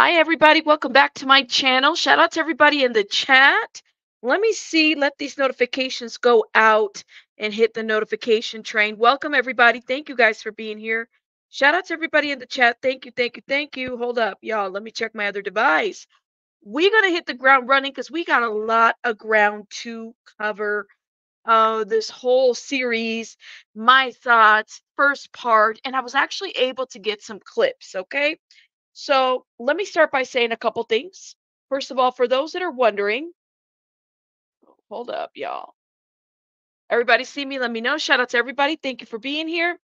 Hi, everybody. Welcome back to my channel. Shout out to everybody in the chat. Let me see, let these notifications go out and hit the notification train. Welcome, everybody. Thank you guys for being here. Shout out to everybody in the chat. Thank you, thank you, thank you. Hold up, y'all. Let me check my other device. We're going to hit the ground running because we got a lot of ground to cover. Uh, this whole series, my thoughts, first part, and I was actually able to get some clips. Okay. So let me start by saying a couple things. First of all, for those that are wondering, hold up, y'all. Everybody see me? Let me know. Shout out to everybody. Thank you for being here.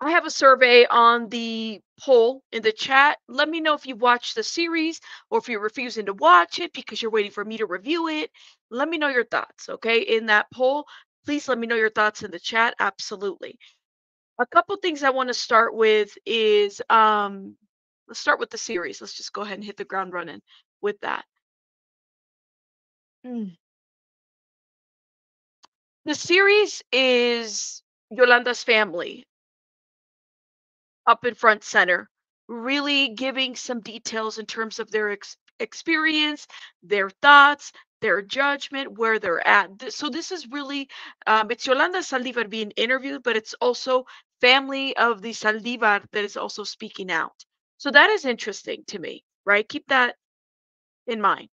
I have a survey on the poll in the chat. Let me know if you watched the series or if you're refusing to watch it because you're waiting for me to review it. Let me know your thoughts, okay? In that poll, please let me know your thoughts in the chat. Absolutely. A couple things I want to start with is um let's start with the series. Let's just go ahead and hit the ground running with that. Mm. The series is Yolanda's family up in front center, really giving some details in terms of their ex- experience, their thoughts, their judgment, where they're at. So this is really um, it's Yolanda Saldivar being interviewed, but it's also family of the Saldivar that is also speaking out. So that is interesting to me, right? Keep that in mind.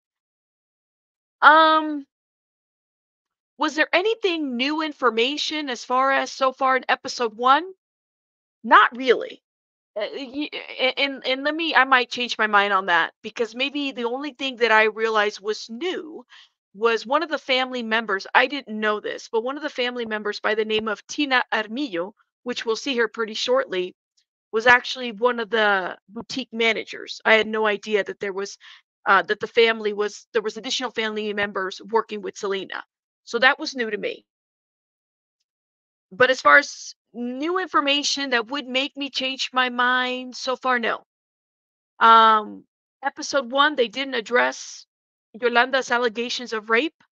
Um, was there anything new information as far as so far in episode one? Not really. Uh, and and let me I might change my mind on that because maybe the only thing that I realized was new was one of the family members. I didn't know this, but one of the family members by the name of Tina Armillo, which we'll see here pretty shortly, was actually one of the boutique managers. I had no idea that there was uh, that the family was there was additional family members working with Selena. So that was new to me. But as far as new information that would make me change my mind, so far, no. Um, episode one, they didn't address Yolanda's allegations of rape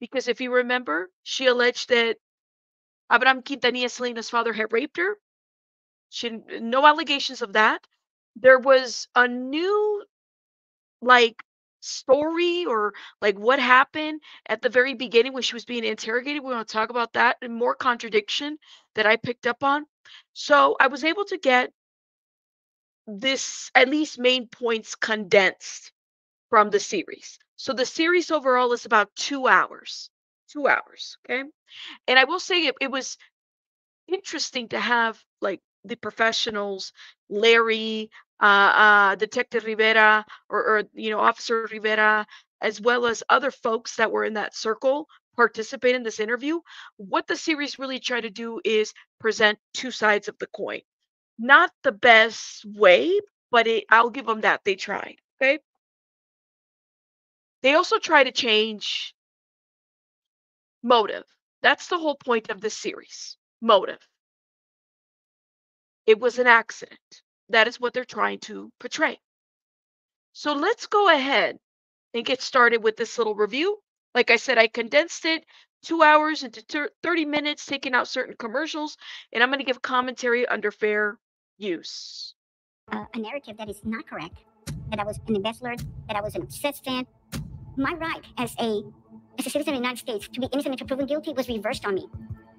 because if you remember, she alleged that Abraham Quintanilla, Selena's father, had raped her. She no allegations of that. There was a new like story or like what happened at the very beginning when she was being interrogated. We want to talk about that and more contradiction that I picked up on. So I was able to get this at least main points condensed from the series. So the series overall is about two hours. Two hours. Okay. And I will say it, it was interesting to have like the professionals, Larry, uh, uh, Detective Rivera, or, or you know Officer Rivera, as well as other folks that were in that circle participate in this interview. What the series really try to do is present two sides of the coin. Not the best way, but it, I'll give them that they tried. Okay. They also try to change motive. That's the whole point of this series. Motive. It was an accident. That is what they're trying to portray. So let's go ahead and get started with this little review. Like I said, I condensed it two hours into 30 minutes, taking out certain commercials, and I'm going to give commentary under fair use. uh, a narrative that is not correct, that I was an embezzler, that I was an obsessed fan. My right as a as a citizen of the United States to be innocent until proven guilty was reversed on me.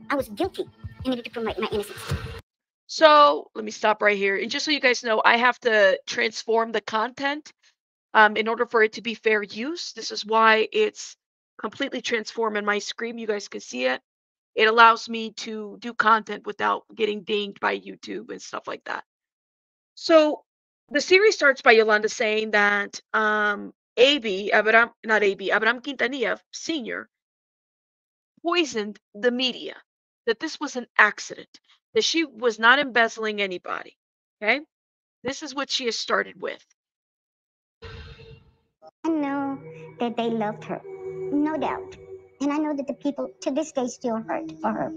I was guilty and needed to prove my, my innocence. So let me stop right here. And just so you guys know, I have to transform the content um, in order for it to be fair use. This is why it's completely transformed in my screen. You guys can see it. It allows me to do content without getting dinged by YouTube and stuff like that. So the series starts by Yolanda saying that um, AB, Abraham, not AB, Abraham Quintanilla Sr. poisoned the media, that this was an accident, that she was not embezzling anybody. Okay? This is what she has started with. I know that they loved her, no doubt. And I know that the people to this day still hurt for her.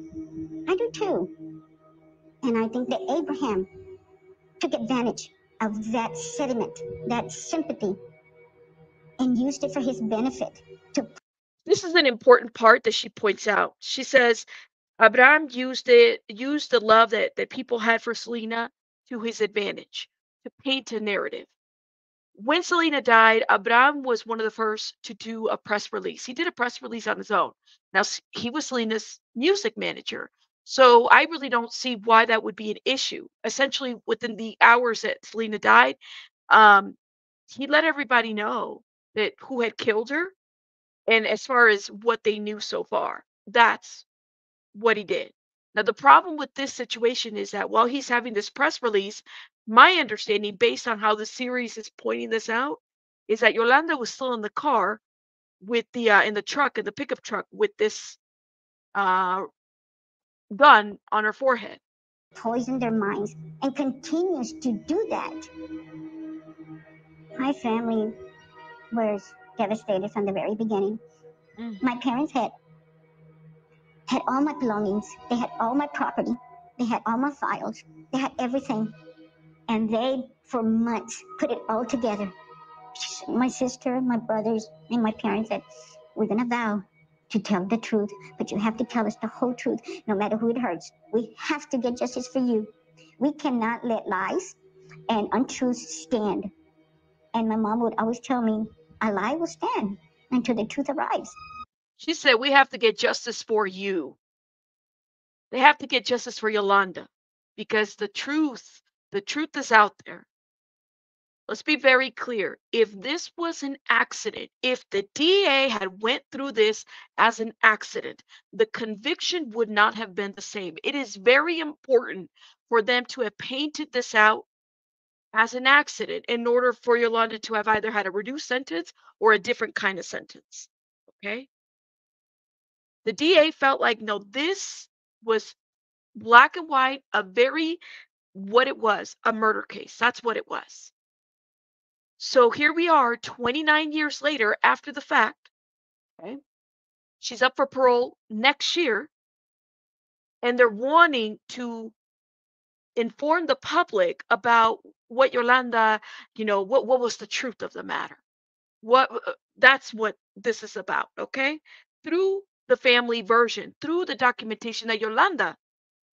I do too. And I think that Abraham took advantage of that sentiment, that sympathy, and used it for his benefit to This is an important part that she points out. She says Abraham used it, used the love that, that people had for Selena to his advantage, to paint a narrative. When Selena died, Abraham was one of the first to do a press release. He did a press release on his own. Now, he was Selena's music manager. So I really don't see why that would be an issue. Essentially, within the hours that Selena died, um, he let everybody know that who had killed her and as far as what they knew so far. That's what he did. Now, the problem with this situation is that while he's having this press release, my understanding, based on how the series is pointing this out, is that Yolanda was still in the car with the uh, in the truck in the pickup truck with this uh, gun on her forehead. Poisoned their minds and continues to do that. My family was devastated from the very beginning. Mm. My parents had had all my belongings. They had all my property. They had all my files. They had everything. And they, for months, put it all together. My sister, my brothers, and my parents said, We're going to vow to tell the truth, but you have to tell us the whole truth, no matter who it hurts. We have to get justice for you. We cannot let lies and untruths stand. And my mom would always tell me, A lie will stand until the truth arrives. She said, We have to get justice for you. They have to get justice for Yolanda because the truth, the truth is out there. Let's be very clear. If this was an accident, if the DA had went through this as an accident, the conviction would not have been the same. It is very important for them to have painted this out as an accident in order for Yolanda to have either had a reduced sentence or a different kind of sentence. Okay? The DA felt like, no, this was black and white, a very, what it was, a murder case. That's what it was. So here we are 29 years later after the fact. Okay. She's up for parole next year. And they're wanting to inform the public about what Yolanda, you know, what, what was the truth of the matter. What uh, that's what this is about, okay? Through the family version, through the documentation that Yolanda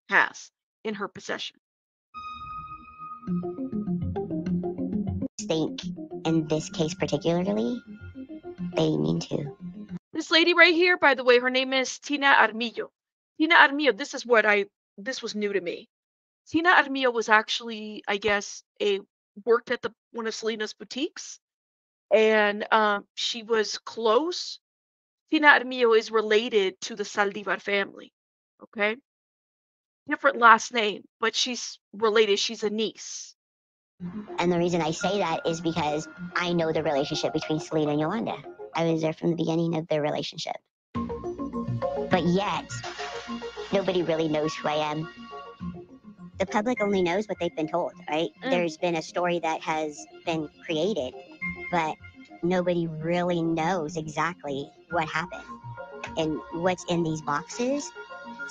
has in her possession. think in this case particularly, they mean to. This lady right here, by the way, her name is Tina Armillo. Tina Armillo, this is what I this was new to me. Tina Armillo was actually, I guess, a worked at the one of Selena's boutiques, and um, she was close. Tina Armillo is related to the Saldivar family. Okay, different last name, but she's related. She's a niece. And the reason I say that is because I know the relationship between Selena and Yolanda. I was there from the beginning of their relationship. But yet, nobody really knows who I am. The public only knows what they've been told, right? Mm. There's been a story that has been created, but nobody really knows exactly what happened. And what's in these boxes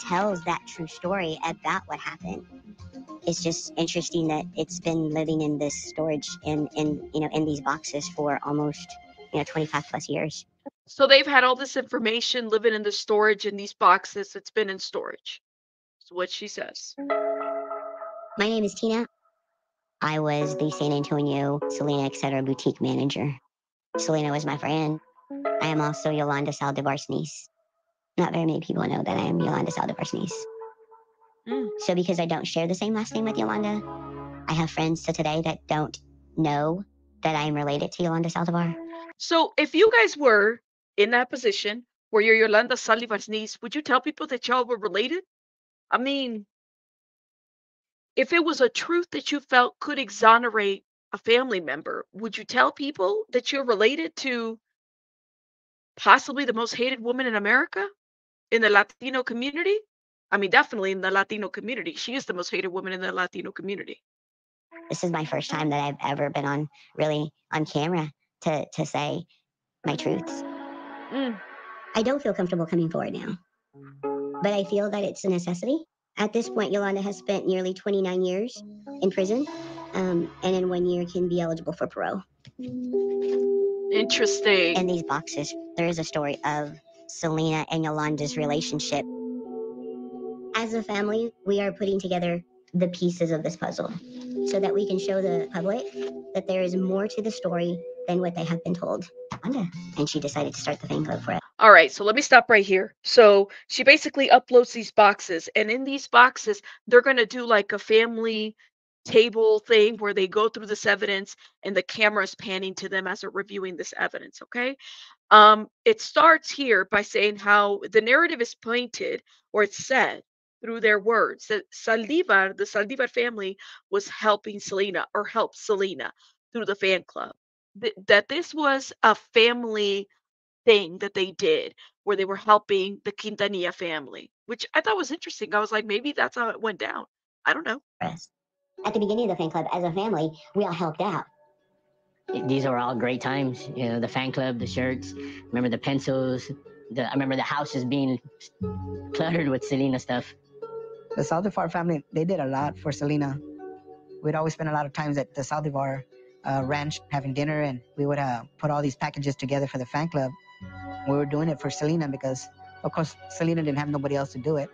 tells that true story about what happened it's just interesting that it's been living in this storage in in you know in these boxes for almost you know 25 plus years So they've had all this information living in the storage in these boxes. It's been in storage. That's what she says. my name is tina i was the san antonio selena etc boutique manager selena was my friend i am also yolanda saldivar's niece not very many people know that i am yolanda saldivar's niece Mm. so because i don't share the same last name with yolanda i have friends to today that don't know that i am related to yolanda saldivar So if you guys were in that position where you're Yolanda Saldivar's niece, would you tell people that y'all were related? I mean, if it was a truth that you felt could exonerate a family member, would you tell people that you're related to possibly the most hated woman in America in the Latino community? I mean, definitely in the Latino community. She is the most hated woman in the Latino community. this is my first time that I've ever been on really on camera to to say my truths. Mm. I don't feel comfortable coming forward now, but I feel that it's a necessity. At this point, Yolanda has spent nearly 29 years in prison, um, and in one year can be eligible for parole. Interesting. In these boxes, there is a story of Selena and Yolanda's relationship. As a family, we are putting together the pieces of this puzzle. so that we can show the public that there is more to the story than what they have been told. And she decided to start the fan club for it. All right, so let me stop right here. So she basically uploads these boxes, and in these boxes, they're going to do like a family table thing where they go through this evidence and the camera is panning to them as they're reviewing this evidence, okay? Um, it starts here by saying how the narrative is painted or it's said through their words that Saldivar, the Saldivar family, was helping Selena or helped Selena through the fan club. Th- that this was a family thing that they did where they were helping the Quintanilla family, which I thought was interesting. I was like, maybe that's how it went down. I don't know. At the beginning of the fan club, as a family, we all helped out. These are all great times. You know, the fan club, the shirts. Remember the pencils. The I remember the house just being cluttered with Selena stuff. The Saldivar family, they did a lot for Selena. We'd always spend a lot of times at the Saldivar uh, ranch having dinner, and we would uh, put all these packages together for the fan club. We were doing it for Selena because, of course, Selena didn't have nobody else to do it.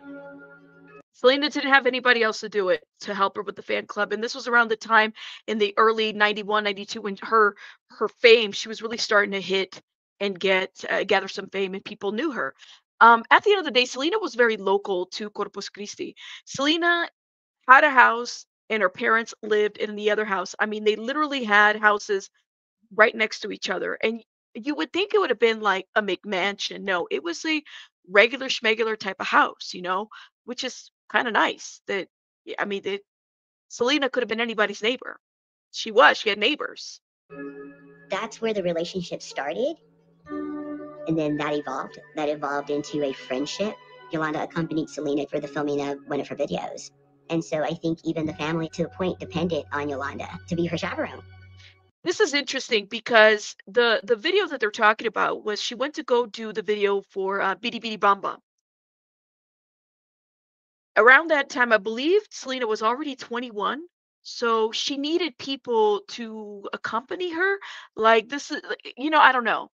Selena didn't have anybody else to do it to help her with the fan club. And this was around the time in the early 91, 92 when her her fame, she was really starting to hit and get uh, gather some fame and people knew her. Um, at the end of the day, Selena was very local to Corpus Christi. Selena had a house and her parents lived in the other house. I mean, they literally had houses right next to each other. And you would think it would have been like a McMansion. No, it was a regular schmegular type of house, you know, which is kind of nice. That I mean, that Selena could have been anybody's neighbor. She was. She had neighbors. That's where the relationship started. And then that evolved. That evolved into a friendship. Yolanda accompanied Selena for the filming of one of her videos. And so I think even the family, to a point, depended on Yolanda to be her chaperone. This is interesting because the the video that they're talking about was she went to go do the video for uh, Bidi Bidi Bom. Around that time, I believe Selena was already 21, so she needed people to accompany her. Like this is, you know, I don't know.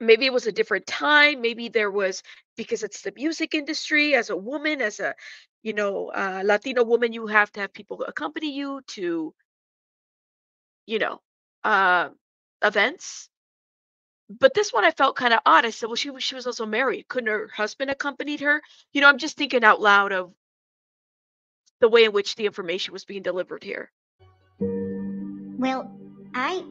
Maybe it was a different time. Maybe there was because it's the music industry. As a woman, as a you know, uh, Latino woman, you have to have people accompany you to you know, uh, events. But this one I felt kind of odd. I said, well, she was she was also married. Couldn't her husband accompanied her? You know, I'm just thinking out loud of the way in which the information was being delivered here. Well, I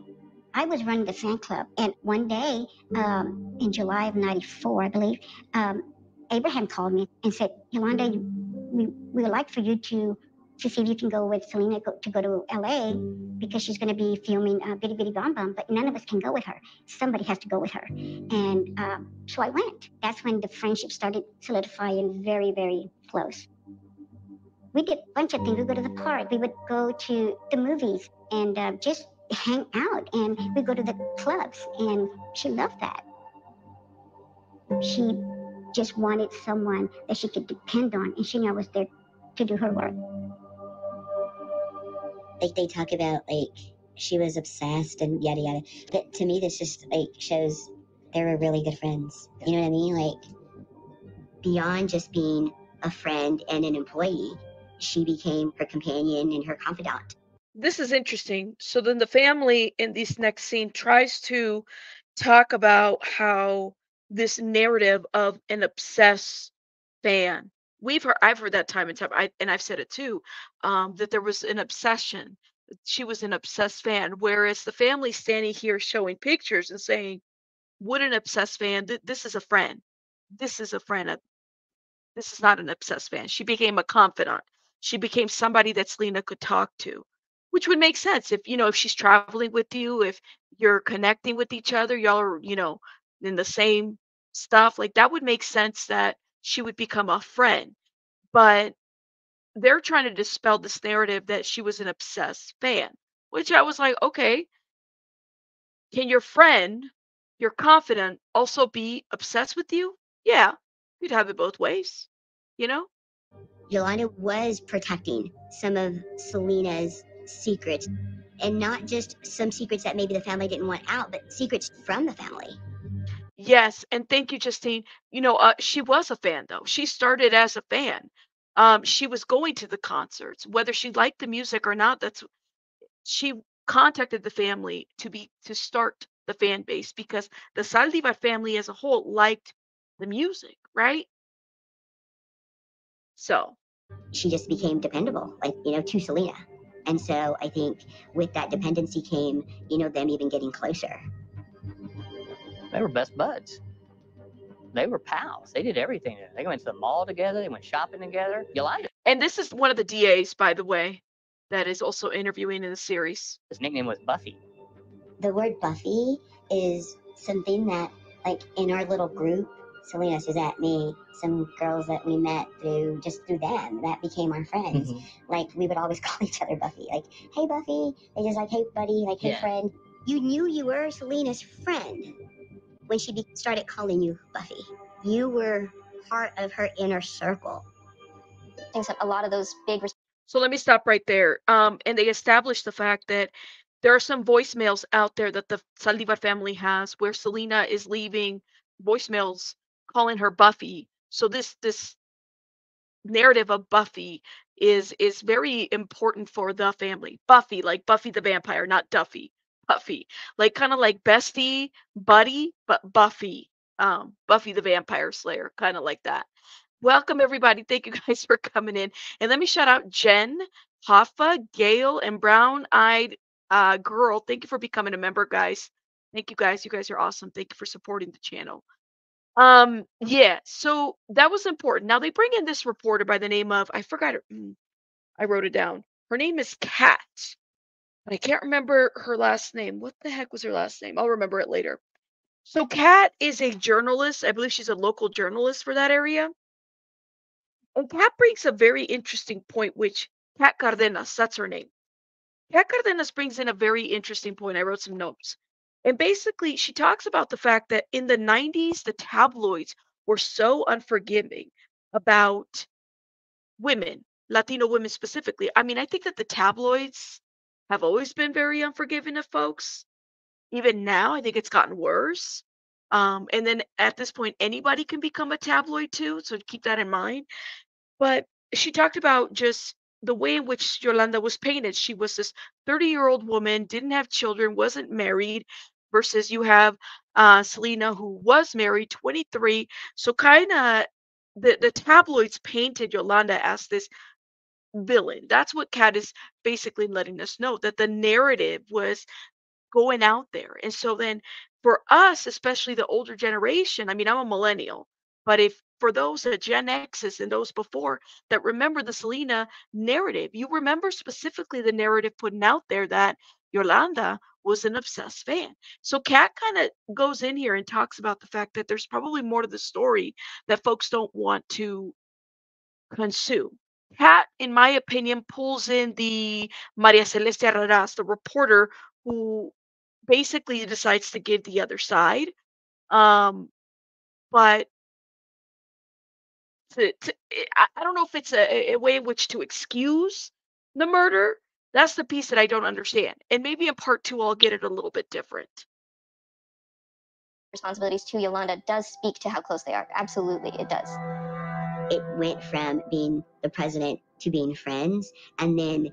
I was running the fan club, and one day um, in July of '94, I believe, um, Abraham called me and said, Yolanda, we, we would like for you to to see if you can go with Selena go, to go to LA because she's going to be filming uh, Bitty Bidi Bom Bom, but none of us can go with her. Somebody has to go with her. And um, so I went. That's when the friendship started solidifying very, very close. We did a bunch of things. We would go to the park. We would go to the movies and uh, just hang out. And we go to the clubs. And she loved that. She just wanted someone that she could depend on. And she knew I was there to do her work like they talk about like she was obsessed and yada yada. But to me, this just like shows they were really good friends. You know what I mean? Like beyond just being a friend and an employee, she became her companion and her confidant. This is interesting. So then the family in this next scene tries to talk about how this narrative of an obsessed fan we've heard I've heard that time and time I and I've said it too um that there was an obsession she was an obsessed fan whereas the family standing here showing pictures and saying what an obsessed fan th- this is a friend this is a friend uh, this is not an obsessed fan. She became a confidant. She became somebody that Selena could talk to which would make sense if you know if she's traveling with you if you're connecting with each other y'all are you know in the same stuff like that would make sense that she would become a friend. But they're trying to dispel this narrative that she was an obsessed fan, which I was like, okay, can your friend, your confidant, also be obsessed with you? Yeah, you'd have it both ways, you know? Yolanda was protecting some of Selena's secrets, and not just some secrets that maybe the family didn't want out, but secrets from the family. Yes, and thank you, Justine. You know, uh, she was a fan though. She started as a fan. um, she was going to the concerts, whether she liked the music or not. That's she contacted the family to be to start the fan base because the Saldivar family as a whole liked the music, right? So she just became dependable, like, you know, to Selena. And so I think with that dependency came, you know, them even getting closer. They were best buds. They were pals. They did everything. They went to the mall together. They went shopping together. Yolanda. And this is one of the DAs, by the way, that is also interviewing in the series. His nickname was Buffy. The word Buffy is something that, like, in our little group, Selena, Suzette, me, some girls that we met through just through them that became our friends. Mm-hmm. Like we would always call each other Buffy. Like, hey Buffy. They just like, hey buddy, like, hey yeah. friend. You knew you were Selena's friend when she be- started calling you Buffy. You were part of her inner circle. Thinks that a lot of those big. So let me stop right there. Um, and they established the fact that there are some voicemails out there that the Saldivar family has where Selena is leaving voicemails calling her Buffy. So this this narrative of Buffy is is very important for the family. Buffy, like Buffy the vampire, not Duffy. Buffy, like kind of like bestie, buddy, but Buffy, um, Buffy the Vampire Slayer, kind of like that. Welcome everybody. Thank you guys for coming in. And let me shout out Jen, Hoffa, Gail, and Brown Eyed uh, Girl. Thank you for becoming a member, guys. Thank you guys. You guys are awesome. Thank you for supporting the channel. Um, yeah, so that was important. Now they bring in this reporter by the name of I forgot her. mm, I wrote it down. Her name is Kat, I can't remember her last name. What the heck was her last name? I'll remember it later. So Kat is a journalist. I believe she's a local journalist for that area. And Kat brings a very interesting point, which Kat Cardenas, that's her name. Kat Cardenas brings in a very interesting point. I wrote some notes. And basically, she talks about the fact that in the 90s, the tabloids were so unforgiving about women, Latino women specifically. I mean, I think that the tabloids have always been very unforgiving of folks. Even now, I think it's gotten worse. Um, and then at this point, anybody can become a tabloid too. So keep that in mind. But she talked about just the way in which Yolanda was painted. She was this 30 year old woman, didn't have children, wasn't married, versus you have uh, Selena, who was married, 23. So kind of the, the tabloids painted Yolanda as this villain. That's what Kat is basically letting us know that the narrative was going out there. And so then for us, especially the older generation, I mean, I'm a millennial, but if for those that Gen X's and those before that remember the Selena narrative, you remember specifically the narrative putting out there that Yolanda was an obsessed fan. So Kat kind of goes in here and talks about the fact that there's probably more to the story that folks don't want to consume. Kat, in my opinion, pulls in the Maria Celeste Arrarás, the reporter who basically decides to give the other side. Um, but to, to, I, I don't know if it's a, a way in which to excuse the murder that's the piece that I don't understand. And maybe in part two, I'll get it a little bit different. Responsibilities to Yolanda does speak to how close they are. Absolutely, it does. It went from being the president to being friends, and then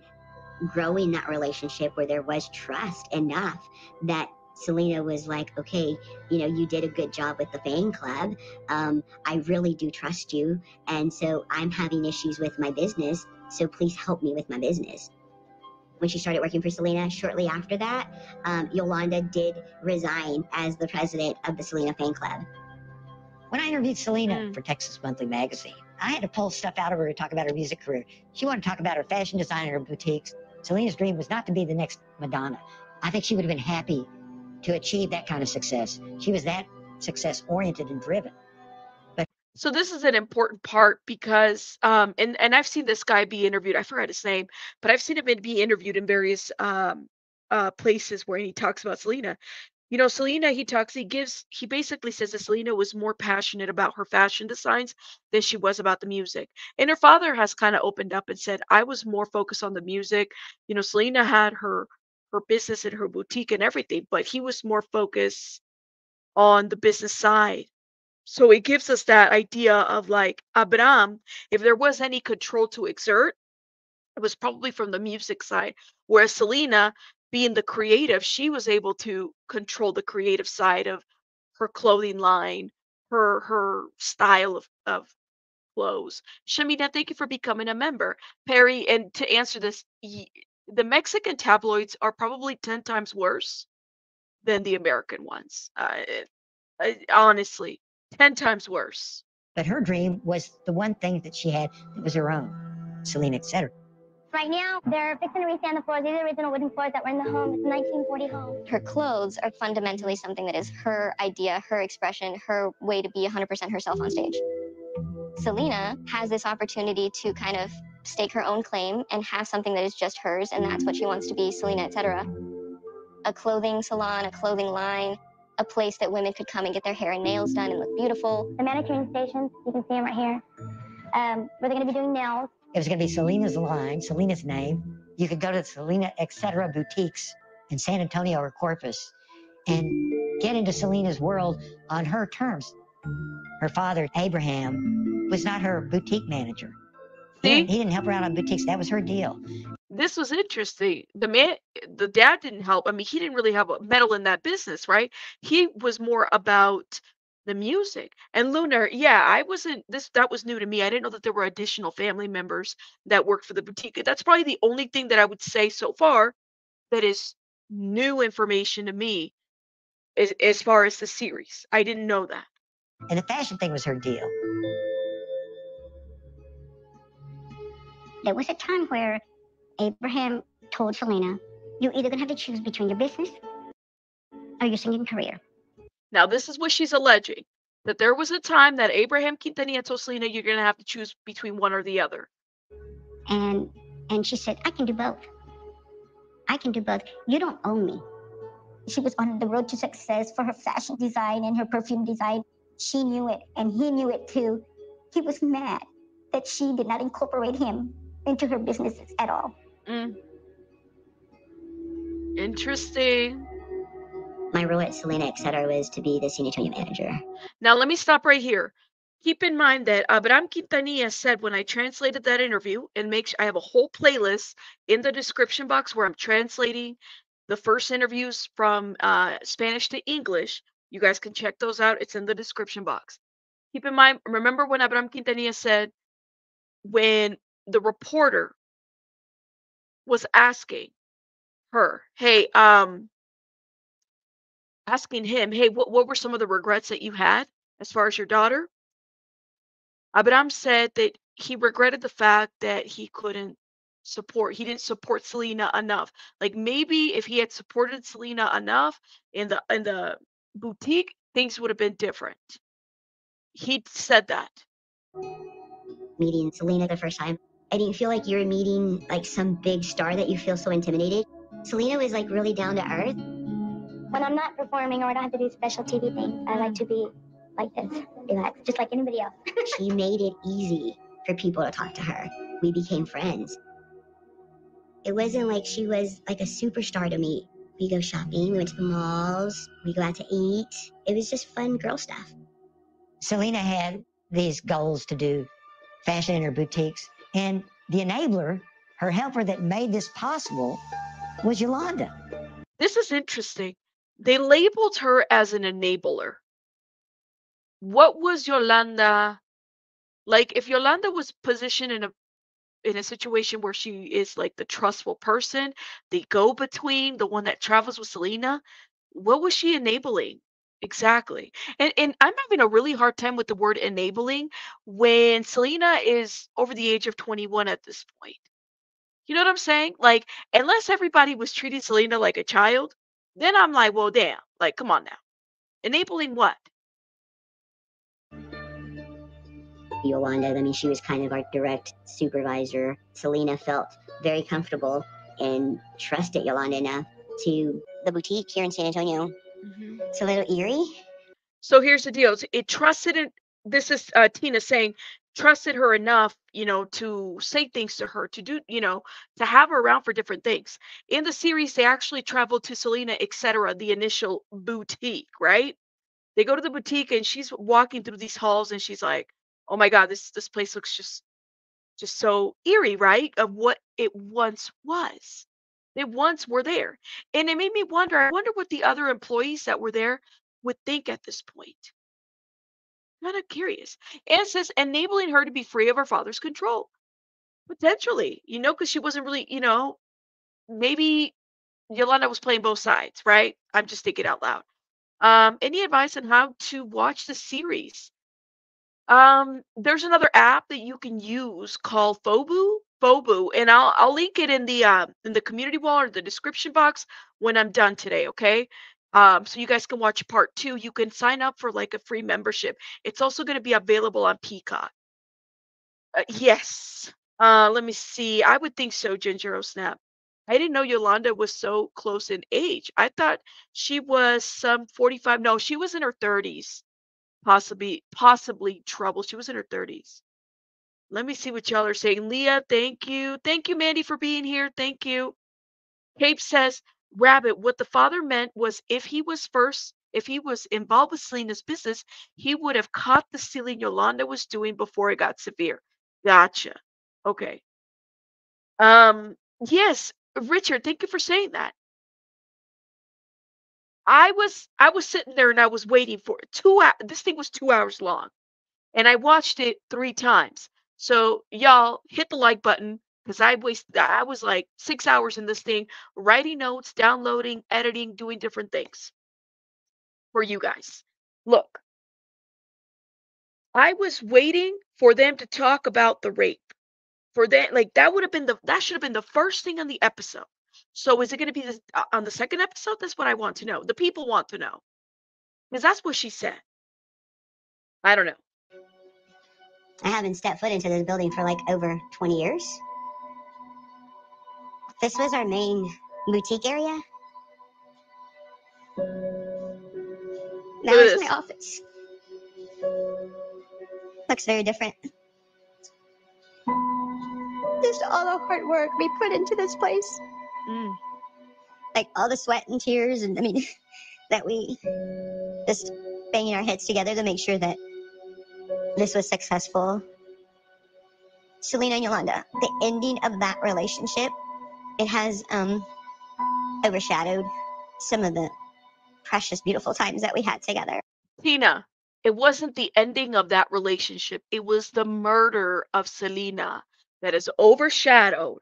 growing that relationship where there was trust enough that Selena was like, okay, you know, you did a good job with the fan club. Um, I really do trust you. And so I'm having issues with my business. So please help me with my business when she started working for Selena. Shortly after that, um, Yolanda did resign as the president of the Selena fan club. When I interviewed Selena mm. for Texas Monthly Magazine, I had to pull stuff out of her to talk about her music career. She wanted to talk about her fashion design and her boutiques. Selena's dream was not to be the next Madonna. I think she would have been happy to achieve that kind of success. She was that success oriented and driven. But so this is an important part because um and and I've seen this guy be interviewed. I forgot his name, but I've seen him be interviewed in various um uh places where he talks about Selena. You know, Selena, he talks, he gives, he basically says that Selena was more passionate about her fashion designs than she was about the music. And her father has kind of opened up and said, I was more focused on the music. You know, Selena had her her business and her boutique and everything, but he was more focused on the business side So it gives us that idea of like Abraham, if there was any control to exert, it was probably from the music side. Whereas Selena, being the creative, she was able to control the creative side of her clothing line, her her style of, of clothes. Shamina, thank you for becoming a member. Perry, and to answer this, the Mexican tabloids are probably 10 times worse than the American ones. Uh, honestly, 10 times worse. But her dream was the one thing that she had that was her own. Selena, etc. Right now, they're fixing to resand the floors. These are the original wooden floors that were in the home. It's a 1940 home. Her clothes are fundamentally something that is her idea, her expression, her way to be 100% herself on stage. Selena has this opportunity to kind of stake her own claim and have something that is just hers, and that's what she wants to be, Selena, etc. A clothing salon, a clothing line, a place that women could come and get their hair and nails done and look beautiful. The manicuring stations, you can see them right here, um, where they're going to be doing nails. It was going to be Selena's line, Selena's name. You could go to the Selena Etc. boutiques in San Antonio or Corpus and get into Selena's world on her terms. Her father, Abraham, was not her boutique manager. He See? didn't, he didn't help her out on boutiques. That was her deal. This was interesting. The man, the dad didn't help. I mean, he didn't really have a medal in that business, right? He was more about the music. And Lunar, yeah, I wasn't this that was new to me. I didn't know that there were additional family members that worked for the boutique. That's probably the only thing that I would say so far that is new information to me as, as far as the series. I didn't know that. And the fashion thing was her deal. There was a time where Abraham told Selena, you're either going to have to choose between your business or your singing career. Now, this is what she's alleging that there was a time that Abraham Quintanilla told Selena, you're going to have to choose between one or the other. And and she said, I can do both. I can do both. You don't own me. She was on the road to success for her fashion design and her perfume design. She knew it, and he knew it too. He was mad that she did not incorporate him into her businesses at all. Mm. Interesting. My role at Selena, etc., was to be the San Antonio manager. Now, let me stop right here. Keep in mind that Abraham Quintanilla said when I translated that interview, and make sure I have a whole playlist in the description box where I'm translating the first interviews from uh, Spanish to English. You guys can check those out. It's in the description box. Keep in mind, remember when Abraham Quintanilla said when the reporter was asking her, hey, um, asking him, hey, what, what were some of the regrets that you had as far as your daughter? Uh, Abraham said that he regretted the fact that he couldn't support, he didn't support Selena enough. Like maybe if he had supported Selena enough in the in the boutique, things would have been different. He said that. Meeting Selena the first time, I didn't feel like you were meeting like some big star that you feel so intimidated. Selena was like really down to earth. When I'm not performing or I don't have to do special TV things, I like to be like this, relaxed, just like anybody else. She made it easy for people to talk to her. We became friends. It wasn't like she was like a superstar to me. We go shopping, we went to the malls, we go out to eat. It was just fun girl stuff. Selena had these goals to do fashion in her boutiques. And the enabler, her helper that made this possible, was Yolanda. This is interesting. They labeled her as an enabler. What was Yolanda like if Yolanda was positioned in a in a situation where she is like the trustful person, the go between, the one that travels with Selena, what was she enabling? Exactly. And and I'm having a really hard time with the word enabling when Selena is over the age of 21 at this point. You know what I'm saying? Like, unless everybody was treating Selena like a child, then I'm like, well, damn. Like, come on now. Enabling what? Yolanda, I mean, she was kind of our direct supervisor. Selena felt very comfortable and trusted Yolanda enough to the boutique here in San Antonio. It's a little eerie. So here's the deal. It trusted in this is uh, Tina saying trusted her enough, you know, to say things to her, to do, you know, to have her around for different things. In the series, they actually traveled to Selena, etc., the initial boutique, right? They go to the boutique and she's walking through these halls and she's like, "Oh my god, this this place looks just just so eerie, right? Of what it once was. They once were there." And it made me wonder, I wonder what the other employees that were there would think at this point. Kind of curious. And says enabling her to be free of her father's control. Potentially, you know, because she wasn't really, you know, maybe Yolanda was playing both sides, right? I'm just thinking out loud. Um, any advice on how to watch the series? Um, there's another app that you can use called Fubo, Fubo, and I'll I'll link it in the uh, in the community wall or the description box when I'm done today. Okay. Um, so you guys can watch part two. You can sign up for like a free membership. It's also going to be available on Peacock. Uh, yes. Uh, let me see. I would think so, Ginger Snap. I didn't know Yolanda was so close in age. I thought she was some 45. No, she was in her 30s. Possibly, possibly trouble. She was in her 30s. Let me see what y'all are saying. Leah, thank you. Thank you, Mandy, for being here. Thank you. Cape says, Rabbit, what the father meant was if he was first, if he was involved with Selena's business, he would have caught the stealing Yolanda was doing before it got severe. Gotcha. Okay. Um, yes, Richard, thank you for saying that. I was I was sitting there and I was waiting for it. Two hours. This thing was two hours long, and I watched it three times. So y'all hit the like button because I wasted. I was like six hours in this thing, writing notes, downloading, editing, doing different things for you guys. Look, I was waiting for them to talk about the rape. For that, like that would have been the that should have been the first thing on the episode. So is it going to be this, uh, on the second episode? That's what I want to know. The people want to know because that's what she said. I don't know. I haven't stepped foot into this building for like over 20 years. This was our main boutique area. That Look was my office. Looks very different. Just all the hard work we put into this place. Mm. Like all the sweat and tears, and I mean, that we just banging our heads together to make sure that this was successful. Selena and Yolanda, the ending of that relationship, it has um, overshadowed some of the precious, beautiful times that we had together. Tina, it wasn't the ending of that relationship. It was the murder of Selena that is overshadowed.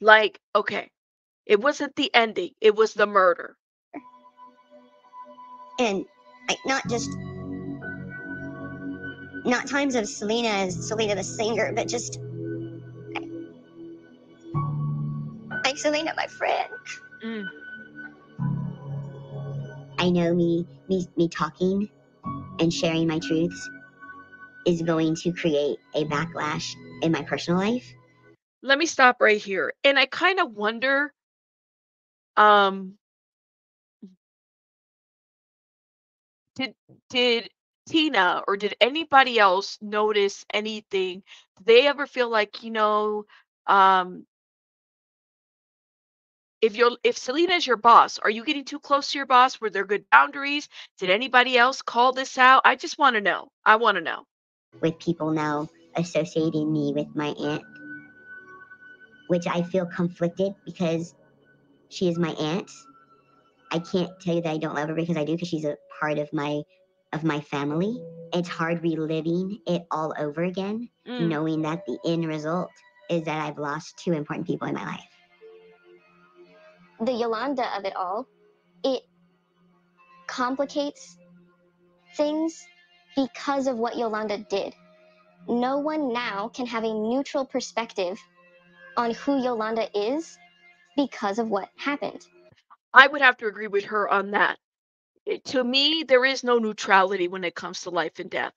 Like, okay, it wasn't the ending, it was the murder. and like not just not times of Selena as Selena the singer, but just Selena, my friend. Mm. I know me, me, me talking and sharing my truths is going to create a backlash in my personal life. Let me stop right here. And I kind of wonder um did did Tina or did anybody else notice anything? Did they ever feel like, you know, um if you're if Selena is your boss, are you getting too close to your boss? Were there good boundaries? Did anybody else call this out? I just want to know. I want to know. with people now associating me with my aunt, which I feel conflicted because she is my aunt. I can't tell you that I don't love her because I do because she's a part of my of my family. It's hard reliving it all over again, Mm. knowing that the end result is that I've lost two important people in my life. The Yolanda of it all, it complicates things because of what Yolanda did. No one now can have a neutral perspective on who Yolanda is because of what happened. I would have to agree with her on that. To me, there is no neutrality when it comes to life and death.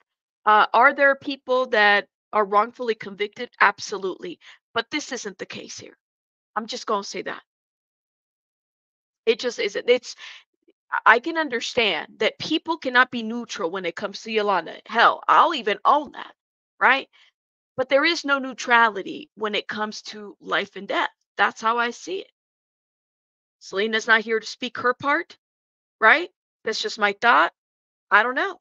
Uh, are there people that are wrongfully convicted? Absolutely. But this isn't the case here. I'm just going to say that. It just isn't. It's, I I can understand that people cannot be neutral when it comes to Yolanda. Hell, I'll even own that, right? But there is no neutrality when it comes to life and death. That's how I see it. Selena's not here to speak her part, right? That's just my thought. I don't know.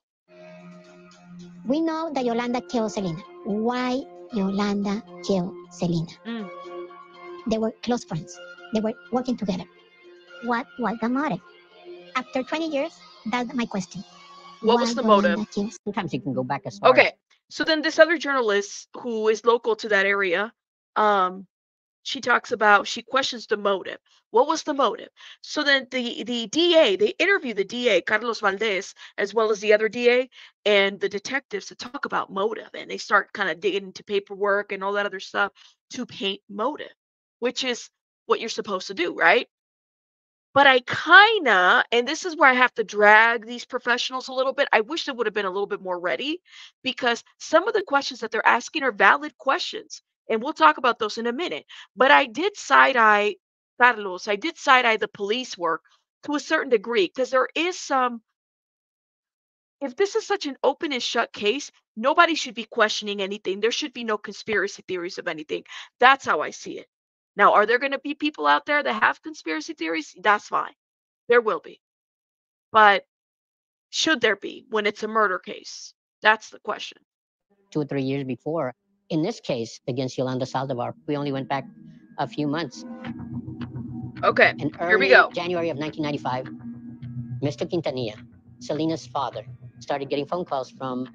We know that Yolanda killed Selena. Why Yolanda killed Selena? Mm. They were close friends. They were working together. What was the motive? After 20 years, that's my question. What Why was the motive? Sometimes you can go back as far. Okay. So then this other journalist who is local to that area, um, she talks about she questions the motive. What was the motive? So then the the DA, they interview the DA, Carlos Valdez, as well as the other DA and the detectives to talk about motive. And they start kind of digging into paperwork and all that other stuff to paint motive, which is what you're supposed to do, right? But I kinda, and this is where I have to drag these professionals a little bit. I wish they would have been a little bit more ready because some of the questions that they're asking are valid questions. And we'll talk about those in a minute. But I did side eye Carlos, I did side eye the police work to a certain degree because there is some, if this is such an open and shut case, nobody should be questioning anything. There should be no conspiracy theories of anything. That's how I see it. Now, are there going to be people out there that have conspiracy theories? That's fine. There will be. But should there be when it's a murder case? That's the question. two or three years before. In this case against Yolanda Saldivar, we only went back a few months. Okay. In Here we go. January of 1995, Mr. Quintanilla, Selena's father, started getting phone calls from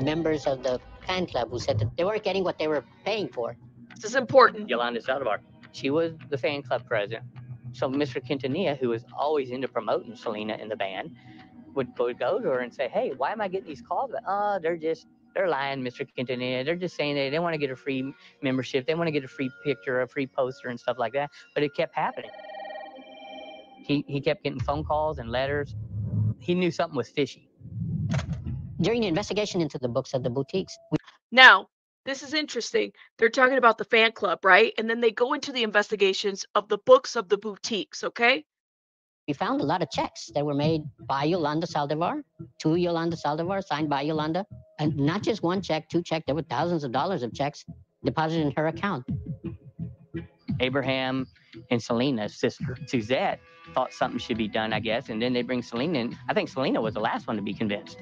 members of the fan club who said that they weren't getting what they were paying for. This is important. Yolanda Saldivar. She was the fan club president. So Mr. Quintanilla, who was always into promoting Selena in the band, would, would go to her and say, Hey, why am I getting these calls? Oh, they're just, they're lying, Mr. Quintanilla. They're just saying they, they want to get a free membership. They want to get a free picture, a free poster, and stuff like that. But it kept happening. He, he kept getting phone calls and letters. He knew something was fishy. During the investigation into the books of the boutiques, we Now, this is interesting. They're talking about the fan club, right? And then they go into the investigations of the books of the boutiques, okay? we found a lot of checks that were made by Yolanda Saldivar to Yolanda Saldivar, signed by Yolanda, and not just one check, two checks. There were thousands of dollars of checks deposited in her account. Abraham and Selena's sister, Suzette, thought something should be done, I guess. And then they bring Selena in. I think Selena was the last one to be convinced.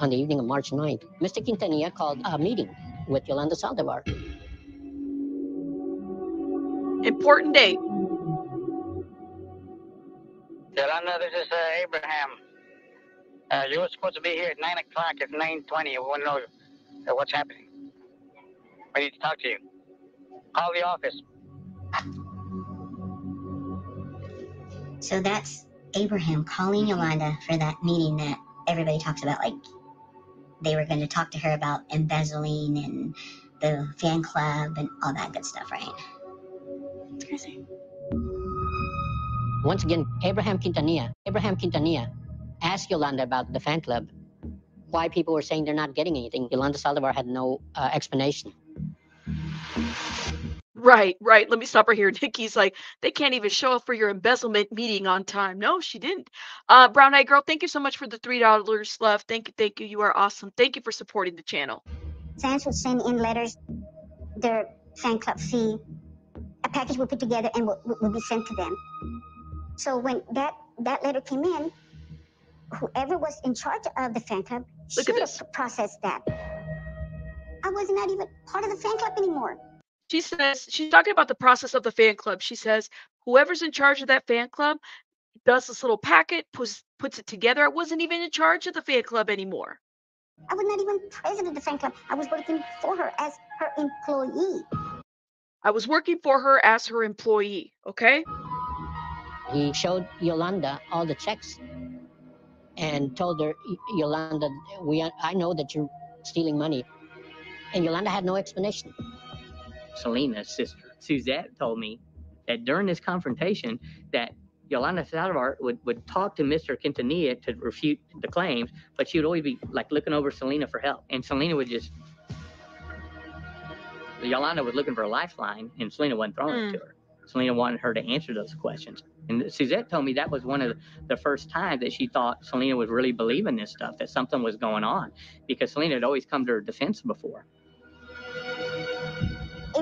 On the evening of March 9th, Mr. Quintanilla called a meeting with Yolanda Saldivar. Important date. Yolanda, this is uh, Abraham. Uh, you were supposed to be here at 9 o'clock. at 9.20. We want to know uh, what's happening. We need to talk to you. Call the office. So that's Abraham calling Yolanda for that meeting that everybody talks about. Like they were going to talk to her about embezzling and the fan club and all that good stuff, right? It's crazy. Once again, Abraham Quintanilla, Abraham Quintanilla asked Yolanda about the fan club, why people were saying they're not getting anything. Yolanda Saldivar had no uh, explanation. Right, right. Let me stop right here. Nikki's like, they can't even show up for your embezzlement meeting on time. No, she didn't. Uh, Brown Eyed Girl, thank you so much for the $3 left. Thank you, thank you. You are awesome. Thank you for supporting the channel. Fans would send in letters, their fan club fee. A package would put together and would, would be sent to them. So when that, that letter came in, whoever was in charge of the fan club Look should have processed that. I was not even part of the fan club anymore. She says, she's talking about the process of the fan club. She says, whoever's in charge of that fan club does this little packet, puts, puts it together. I wasn't even in charge of the fan club anymore. I was not even president of the fan club. I was working for her as her employee. I was working for her as her employee, okay? He showed Yolanda all the checks and told her, "Y- Yolanda, we, I know that you're stealing money. And Yolanda had no explanation. Selena's sister, Suzette, told me that during this confrontation that Yolanda Saldivar would, would talk to Mr. Quintanilla to refute the claims, but she would always be like looking over Selena for help. And Selena would just Yolanda was looking for a lifeline and Selena wasn't throwing it to hmm. her. Selena wanted her to answer those questions. And Suzette told me that was one of the first times that she thought Selena was really believing this stuff, that something was going on, because Selena had always come to her defense before.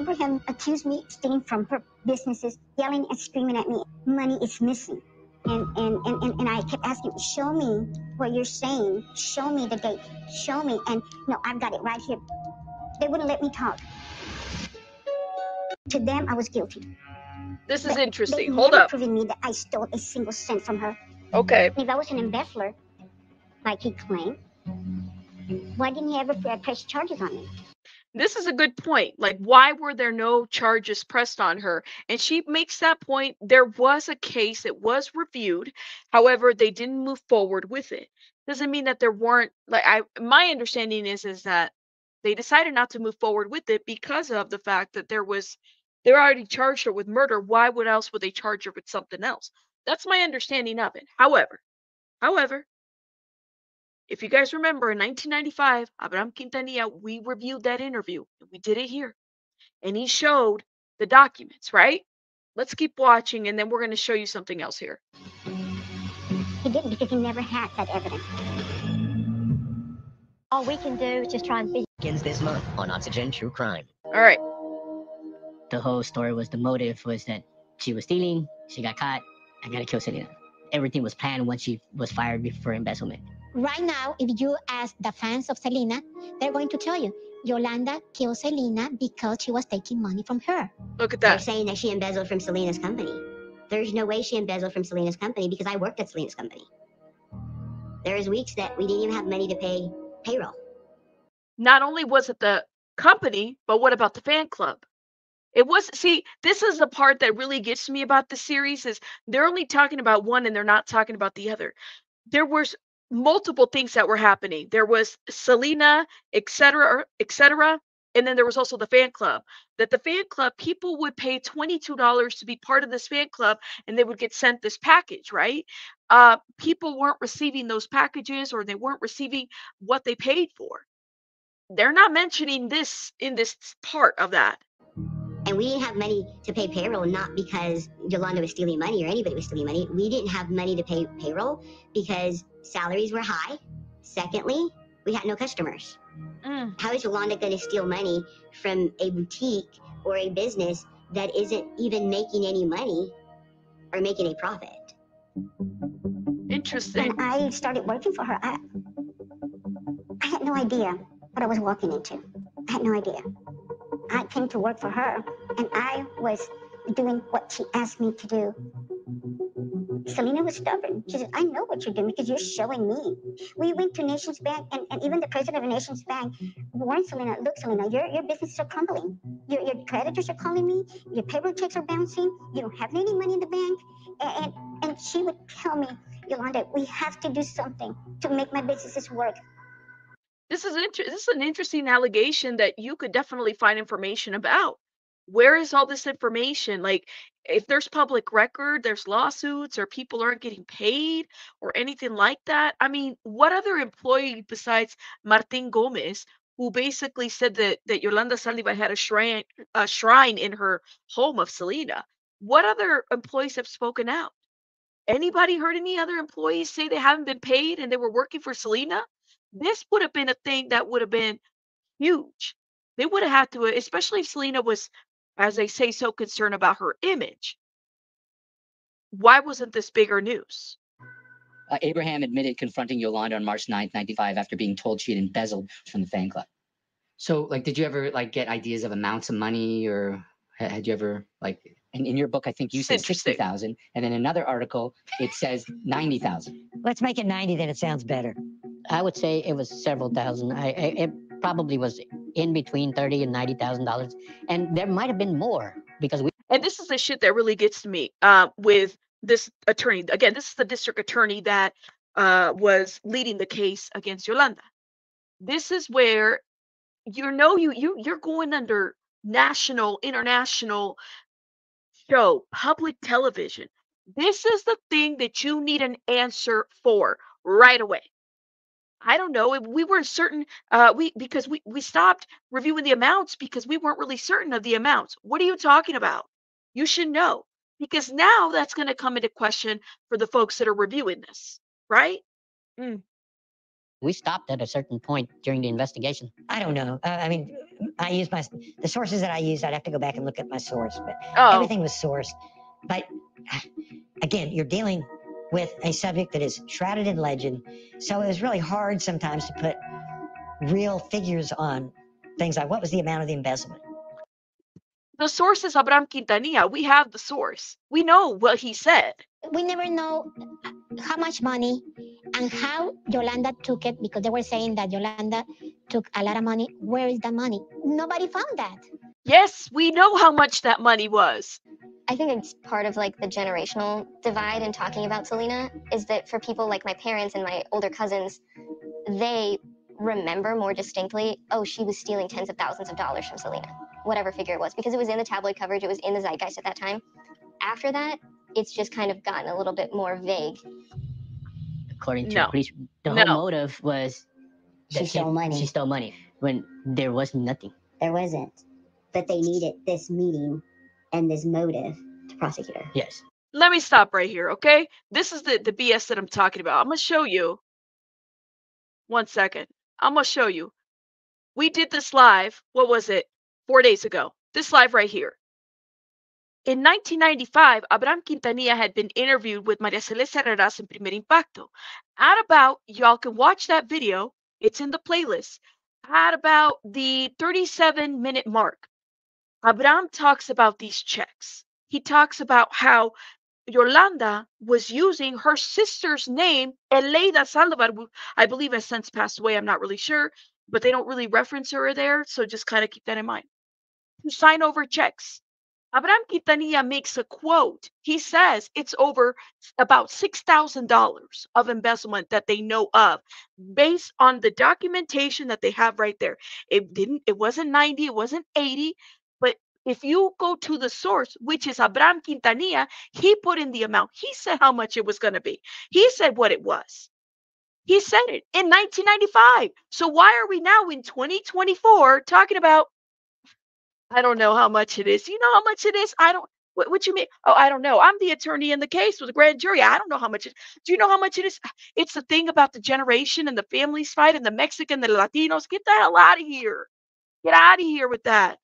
Abraham accused me stealing from her businesses, yelling and screaming at me, money is missing. And, and, and, and, and I kept asking, show me what you're saying. Show me the date. Show me. And no, I've got it right here. They wouldn't let me talk. To them, I was guilty. This is They interesting. Hold up. proven me that I stole a single cent from her. Okay. If I was an embezzler, like he claimed, why didn't he ever press charges on me? This is a good point. Like, why were there no charges pressed on her? And she makes that point. There was a case, it was reviewed. However, they didn't move forward with it. Doesn't mean that there weren't like I my understanding is is that they decided not to move forward with it because of the fact that there was they already charged her with murder. Why would else would they charge her with something else? That's my understanding of it. However, however, if you guys remember in 1995, Abraham Quintanilla, we reviewed that interview. We did it here. And he showed the documents, right? Let's keep watching and then we're going to show you something else here. He didn't because he never had that evidence. All we can do is just try and figure Begins this month on Oxygen True Crime. All right. The whole story was the motive was that she was stealing, she got caught, I gotta kill Selena. Everything was planned once she was fired for embezzlement. Right now, if you ask the fans of Selena, they're going to tell you Yolanda killed Selena because she was taking money from her. Look at that. They're saying that she embezzled from Selena's company. There's no way she embezzled from Selena's company because I worked at Selena's company. There was weeks that we didn't even have money to pay payroll. Not only was it the company, but what about the fan club? It was see, this is the part that really gets me about the series is they're only talking about one and they're not talking about the other. There was multiple things that were happening. There was Selena, etc., etc., and then there was also the fan club. That the fan club people would pay $22 to be part of this fan club and they would get sent this package, right? Uh people weren't receiving those packages or they weren't receiving what they paid for. They're not mentioning this in this part of that. And we didn't have money to pay payroll, not because Yolanda was stealing money or anybody was stealing money. We didn't have money to pay payroll because salaries were high. Secondly, we had no customers. Mm. How is Yolanda going to steal money from a boutique or a business that isn't even making any money or making a profit? Interesting. When I started working for her, I, I had no idea what I was walking into. I had no idea. I came to work for her, and I was doing what she asked me to do. Selena was stubborn. She said, I know what you're doing because you're showing me. We went to Nations Bank, and, and even the president of Nations Bank warned Selena, look, Selena, your, your businesses are crumbling. Your, your creditors are calling me. Your payroll checks are bouncing. You don't have any money in the bank. And, and, and she would tell me, Yolanda, we have to do something to make my businesses work. This is inter- this is an interesting allegation that you could definitely find information about. Where is all this information? Like, if there's public record, there's lawsuits, or people aren't getting paid, or anything like that. I mean, what other employee besides Martin Gomez, who basically said that that Yolanda Saldivar had a shrine a shrine in her home of Selena? What other employees have spoken out? Anybody heard any other employees say they haven't been paid and they were working for Selena? This would have been a thing that would have been huge. They would have had to, especially if Selena was, as they say, so concerned about her image. Why wasn't this bigger news? Uh, Abraham admitted confronting Yolanda on March 9th, 95, after being told she had embezzled from the fan club. So, like, did you ever like get ideas of amounts of money, or had you ever like? In, in your book, I think you said sixty thousand, and then another article it says ninety thousand. Let's make it 90, then it sounds better. I would say it was several thousand. I, I it probably was in between thirty and ninety thousand dollars, and there might have been more because we. And this is the shit that really gets to me uh, with this attorney. Again, this is the district attorney that uh, was leading the case against Yolanda. This is where you know you you you're going under national, international show, public television. This is the thing that you need an answer for right away. I don't know if we weren't certain uh we because we we stopped reviewing the amounts because we weren't really certain of the amounts. What are you talking about? You should know because now that's going to come into question for the folks that are reviewing this, right? Mm. We stopped at a certain point during the investigation. I don't know. Uh, I mean, I use my the sources that I used. I'd have to go back and look at my source, but Oh. everything was sourced. But again, you're dealing with a subject that is shrouded in legend. So it was really hard sometimes to put real figures on things like what was the amount of the embezzlement. The source is Abraham Quintanilla. We have the source. We know what he said. We never know how much money and how Yolanda took it because they were saying that Yolanda took a lot of money. Where is the money? Nobody found that. Yes, we know how much that money was. I think it's part of like the generational divide in talking about Selena is that for people like my parents and my older cousins, they remember more distinctly, oh, she was stealing tens of thousands of dollars from Selena, whatever figure it was, because it was in the tabloid coverage, it was in the zeitgeist at that time. After that, it's just kind of gotten a little bit more vague. According to No. the police, the No. whole motive was She that stole money. She stole money when there was nothing. There wasn't. But they needed this meeting and this motive to prosecute her. Yes. Let me stop right here, okay? This is the, the BS that I'm talking about. I'm going to show you. One second. I'm going to show you. We did this live, what was it? Four days ago. This live right here. In 1995, Abraham Quintanilla had been interviewed with Maria Celeste Arrarás in Primer Impacto. At about, y'all can watch that video, it's in the playlist. At about the 37 minute mark, Abraham talks about these checks. He talks about how Yolanda was using her sister's name, Eleida Saldivar, I believe has since passed away. I'm not really sure, but they don't really reference her there. So just kind of keep that in mind. To sign over checks. Abraham Quintanilla makes a quote. He says it's over about $6,000 of embezzlement that they know of based on the documentation that they have right there. It didn't, it wasn't 90, it wasn't 80, but if you go to the source, which is Abraham Quintanilla, he put in the amount. He said how much it was going to be. He said what it was. He said it in 1995. So why are we now in 2024 talking about I don't know how much it is. You know how much it is? I don't what, what you mean? Oh, I don't know. I'm the attorney in the case with the grand jury. I don't know how much it do you know how much it is? It's the thing about the generation and the families fight and the Mexican, the Latinos. Get the hell out of here. Get out of here with that.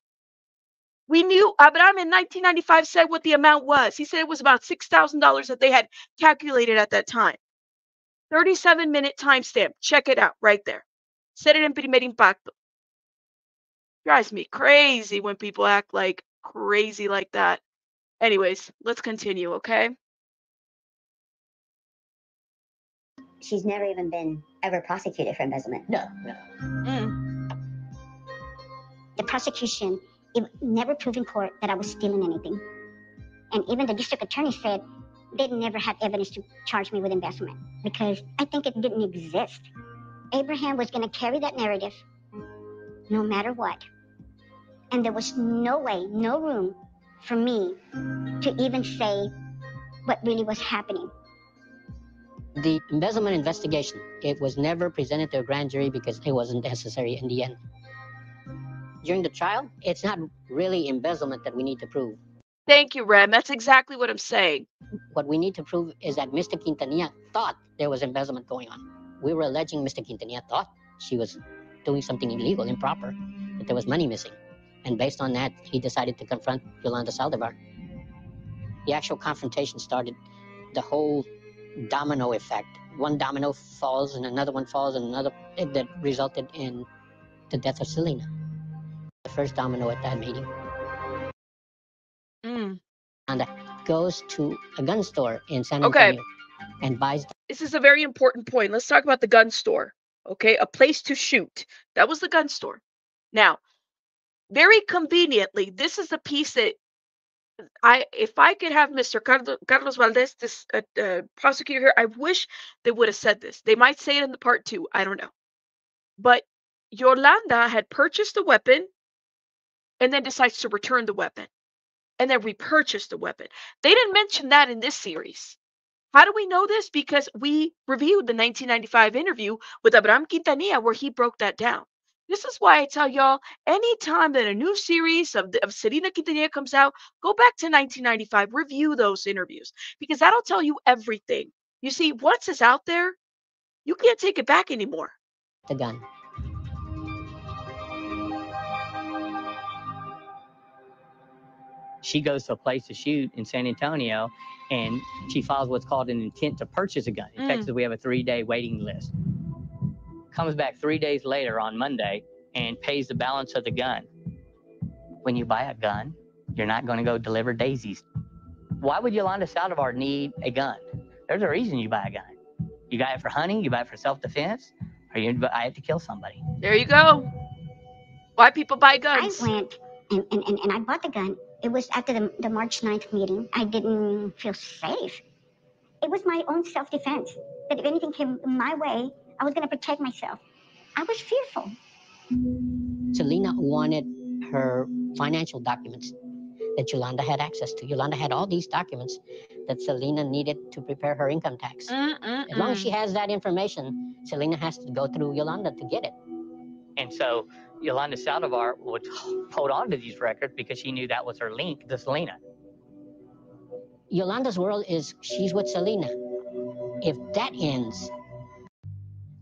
We knew uh, Abraham in 1995 said what the amount was. He said it was about $6,000 that they had calculated at that time. 37 minute timestamp. Check it out right there. Said it in Primer Impacto. Drives me crazy when people act like crazy like that. Anyways, let's continue, okay? She's never even been ever prosecuted for embezzlement. No, no. Mm. The prosecution it never proved in court that I was stealing anything. And even the district attorney said they never had evidence to charge me with embezzlement because I think it didn't exist. Abraham was going to carry that narrative no matter what. And there was no way, no room for me to even say what really was happening. The embezzlement investigation, it was never presented to a grand jury because it wasn't necessary in the end. During the trial, it's not really embezzlement that we need to prove. Thank you, Rem. That's exactly what I'm saying. What we need to prove is that Mr. Quintanilla thought there was embezzlement going on. We were alleging Mr. Quintanilla thought she was doing something illegal, improper, that there was money missing. And based on that, he decided to confront Yolanda Saldivar. The actual confrontation started the whole domino effect. One domino falls and another one falls and another it, that resulted in the death of Selena. The first domino at that meeting. Mm. And goes to a gun store in San Okay. Antonio and buys This is a very important point. Let's talk about the gun store. Okay, a place to shoot. That was the gun store. Now, very conveniently, this is the piece that I, if I could have Mr. Carlos Valdez, this uh, uh, prosecutor here, I wish they would have said this. They might say it in the part two. I don't know. But Yolanda had purchased the weapon and then decides to return the weapon and then repurchase the weapon. They didn't mention that in this series. How do we know this? Because we reviewed the 1995 interview with Abraham Quintanilla where he broke that down. This is why I tell y'all anytime that a new series of, the, of Selena Quintanilla comes out, go back to 1995, review those interviews because that'll tell you everything. You see, once it's out there, you can't take it back anymore. the gun. She goes to a place to shoot in San Antonio and she files what's called an intent to purchase a gun. In Mm. Texas, we have a three day waiting list. Comes back three days later on Monday and pays the balance of the gun. When you buy a gun, you're not going to go deliver daisies. Why would Yolanda Saldivar need a gun? There's a reason you buy a gun. You buy it for hunting, you buy it for self defense, or you buy it to kill somebody. There you go. Why people buy guns? I went and, and, and, and I bought the gun. It was after the, the March 9th meeting. I didn't feel safe. It was my own self defense. That if anything came my way, I was going to protect myself. I was fearful. Selena wanted her financial documents that Yolanda had access to. Yolanda had all these documents that Selena needed to prepare her income tax. As long as she has that information, Selena has to go through Yolanda to get it. And so Yolanda Saldivar would hold on to these records because she knew that was her link to Selena. Yolanda's world is she's with Selena. If that ends,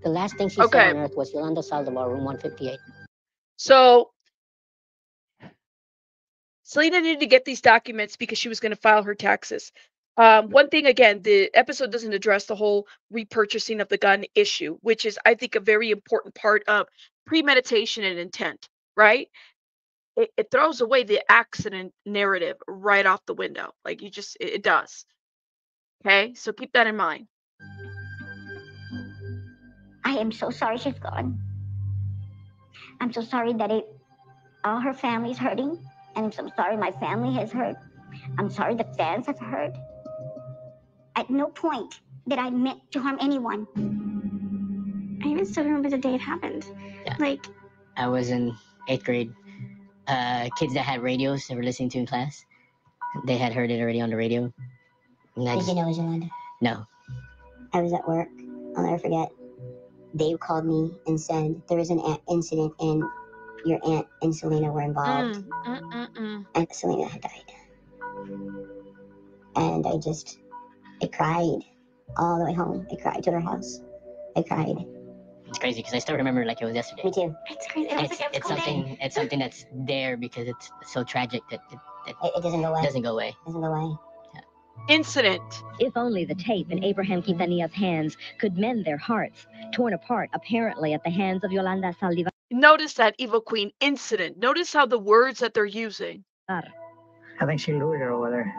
the last thing she Okay. saw on earth was Yolanda Saldivar, room 158. So Selena needed to get these documents because she was going to file her taxes. Um, one thing again, the episode doesn't address the whole repurchasing of the gun issue, which is, I think, a very important part of premeditation and intent. Right? It, it throws away the accident narrative right off the window. Like you just, it, it does. Okay, so keep that in mind. I am so sorry she's gone. I'm so sorry that it all her family's hurting. And I'm so sorry my family has hurt. I'm sorry the fans have hurt. At no point did I meant to harm anyone. I even still remember the day it happened. Yeah. Like, I was in eighth grade. Uh, kids that had radios they were listening to in class, they had heard it already on the radio. And I Did just- you know it was Yolanda? No. I was at work. I'll never forget. They called me and said there was an a- incident and your aunt and Selena were involved, Mm, mm, mm, mm. and Selena had died. And I just, I cried all the way home. I cried to her house. I cried. It's crazy because I still remember like it was yesterday. Me too. it's crazy. It was It's, like it's something. It's something that's there because it's so tragic that it, that It, it doesn't go away. doesn't go away. doesn't go away. Incident. If only the tape in Abraham Quintanilla's hands could mend their hearts, torn apart apparently at the hands of Yolanda Saldivar. Notice that Evil Queen incident. Notice how the words that they're using. I think she lured her over there.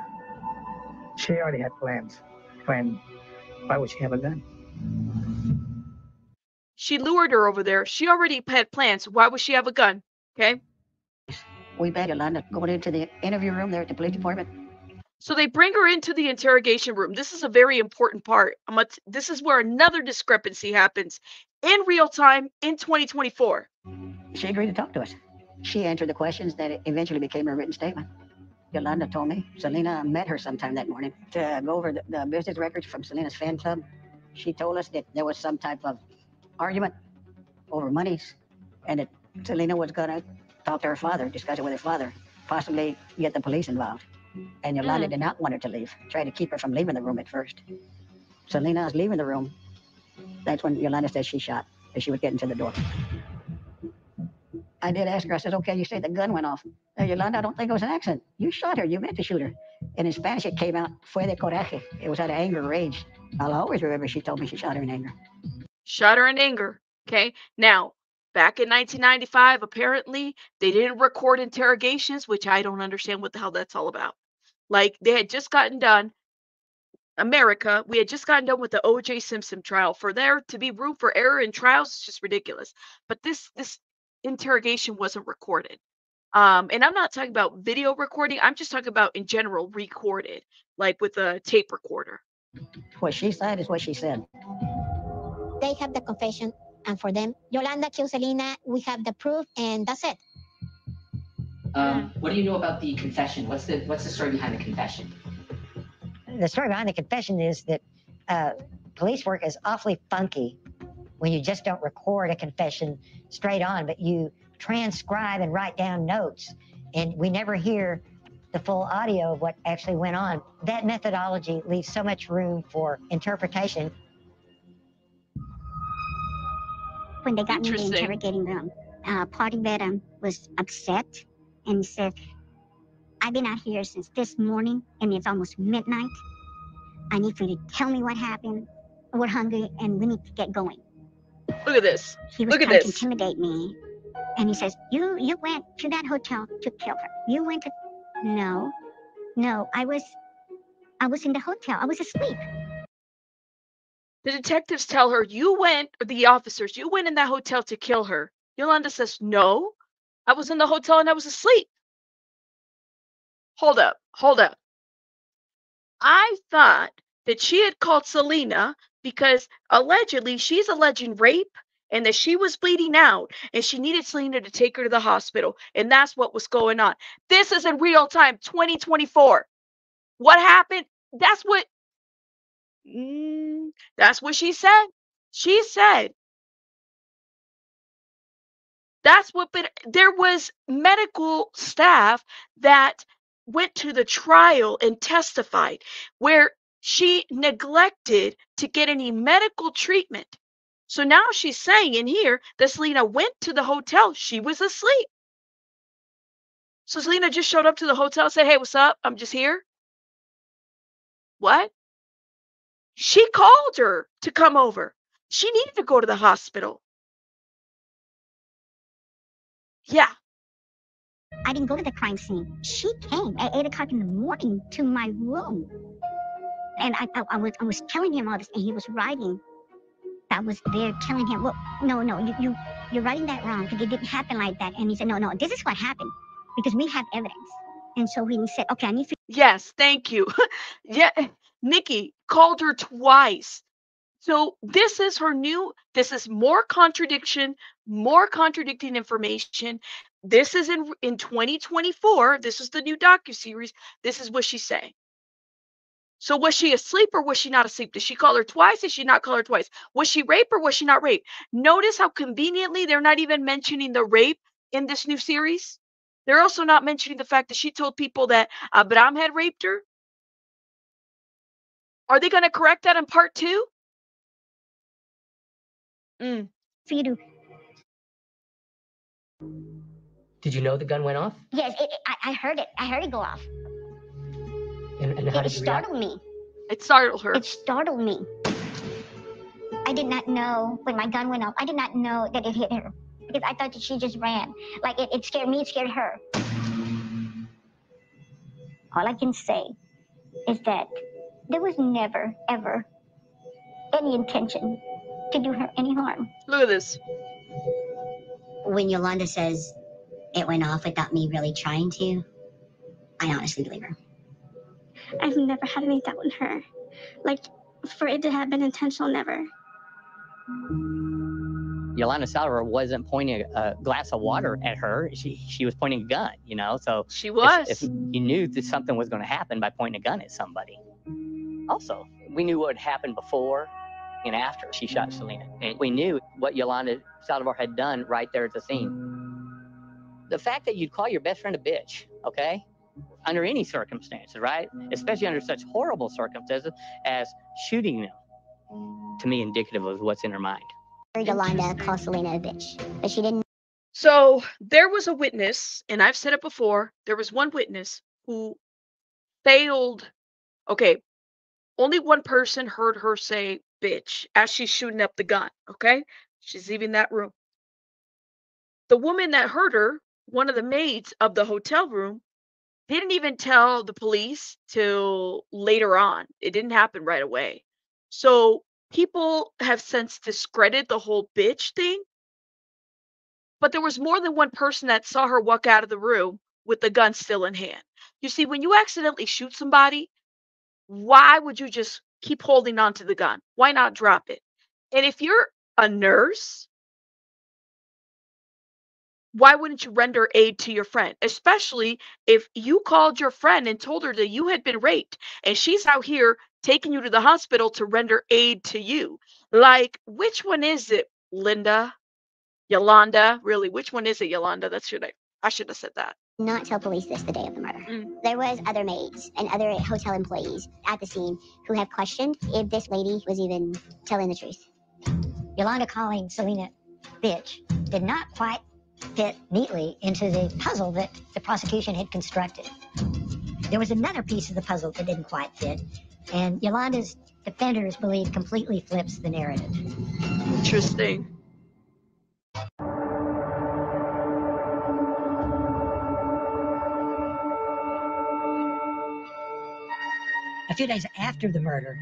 She already had plans. When, why would she have a gun? She lured her over there. She already had plans. Why would she have a gun? Okay. We bet Yolanda going into the interview room there at the police department. So they bring her into the interrogation room. This is a very important part. This is where another discrepancy happens in real time in 2024. She agreed to talk to us. She answered the questions that eventually became her written statement. Yolanda told me Selena met her sometime that morning to go over the, the business records from Selena's fan club. She told us that there was some type of argument over monies and that Selena was going to talk to her father, discuss it with her father, possibly get the police involved. And Yolanda did not want her to leave, tried to keep her from leaving the room at first. Selena was leaving the room. That's when Yolanda said she shot as she was getting to the door. I did ask her, I said, okay, you say the gun went off. "Uh, Yolanda, I don't think it was an accident. You shot her. You meant to shoot her. And in Spanish, it came out, fue de coraje. It was out of anger, rage. I'll always remember she told me she shot her in anger. Shot her in anger. Okay. Now, back in 1995, apparently they didn't record interrogations, which I don't understand what the hell that's all about. Like they had just gotten done. America, we had just gotten done with the O.J. Simpson trial. For there to be room for error in trials is just ridiculous. But this this interrogation wasn't recorded. Um, and I'm not talking about video recording. I'm just talking about in general recorded, like with a tape recorder. What she said is what she said. They have the confession, and for them, Yolanda killed Selena. We have the proof, and that's it. Um, what do you know about the confession? What's the what's the story behind the confession? The story behind the confession is that uh, police work is awfully funky when you just don't record a confession straight on, but you transcribe and write down notes. And we never hear the full audio of what actually went on. That methodology leaves so much room for interpretation. when they got me in the Interesting. interrogating room, uh, Paul Rivera was upset and he said, I've been out here since this morning, and it's almost midnight. I need for you to tell me what happened. We're hungry, and we need to get going. Look at this. He was Look at trying to intimidate me, and he says, "You you went to that hotel to kill her. You went to." No, no, I was, I was in the hotel. I was asleep. The detectives tell her, You went, or the officers, you went in that hotel to kill her. Yolanda says, No, I was in the hotel and I was asleep. Hold up, hold up. I thought that she had called Selena because allegedly she's alleging rape and that she was bleeding out and she needed Selena to take her to the hospital. And that's what was going on. This is in real time, 2024. What happened? That's what Mm, that's what she said. She said that's what but there was medical staff that went to the trial and testified where she neglected to get any medical treatment. So now she's saying in here that Selena went to the hotel. She was asleep. So Selena just showed up to the hotel, said, Hey, what's up? I'm just here. What? She called her to come over. She needed to go to the hospital. Yeah. I didn't go to the crime scene. She came at eight o'clock in the morning to my room, and I, I, I was I was telling him all this, and he was writing. I was there telling him, "Well, no, no, you you you're writing that wrong because it didn't happen like that." And he said, "No, no, this is what happened because we have evidence." And so he said, "Okay, I need for Yes, thank you. yeah, Nikki called her twice. So this is her new, this is more contradiction, more contradicting information. This is in in 2024. This is the new docu-series. This is what she's saying. So was she asleep or was she not asleep? Did she call her twice? Did she not call her twice? Was she raped or was she not raped? Notice how conveniently they're not even mentioning the rape in this new series. They're also not mentioning the fact that she told people that Abraham had raped her. Are they going to correct that in part two? Mm. for you to." Did you know the gun went off? Yes, it, it- I, I heard it. I heard it go off. And, and how It, did you react? startled me. It startled her. It startled me. I did not know when my gun went off. I did not know that it hit her because I thought that she just ran. Like it, it scared me. It scared her. All I can say is that there was never, ever any intention to do her any harm. Look at this. When Yolanda says it went off without me really trying to, I honestly believe her. I've never had any doubt in her. Like, for it to have been intentional, never. Yolanda Salvador wasn't pointing a, a glass of water at her. She she was pointing a gun, you know. So she if- was. If, you knew that something was going to happen by pointing a gun at somebody. Also, we knew what had happened before and after she shot Selena, and we knew what Yolanda Saldivar had done right there at the scene. The fact that you'd call your best friend a bitch, okay, under any circumstances, right, especially under such horrible circumstances as shooting them, to me, indicative of what's in her mind. Yolanda called Selena a bitch, but she didn't So there was a witness, and I've said it before. There was one witness who failed. Okay, only one person heard her say bitch as she's shooting up the gun. Okay, she's leaving that room. The woman that heard her, one of the maids of the hotel room, didn't even tell the police till later on. It didn't happen right away. So people have since discredited the whole bitch thing but there was more than one person that saw her walk out of the room with the gun still in hand. You see, when you accidentally shoot somebody, why would you just keep holding on to the gun? Why not drop it? And if you're a nurse, why wouldn't you render aid to your friend? Especially if you called your friend and told her that you had been raped and she's out here taking you to the hospital to render aid to you. Like, which one is it, Linda? Yolanda? Really, which one is it, Yolanda? That should I I should have said that. Not tell police this the day of the murder. Mm. There was other maids and other hotel employees at the scene who have questioned if this lady was even telling the truth. Yolanda calling Selena bitch did not quite fit neatly into the puzzle that the prosecution had constructed. There was another piece of the puzzle that didn't quite fit, and Yolanda's defenders believe completely flips the narrative. Interesting. Few days after the murder,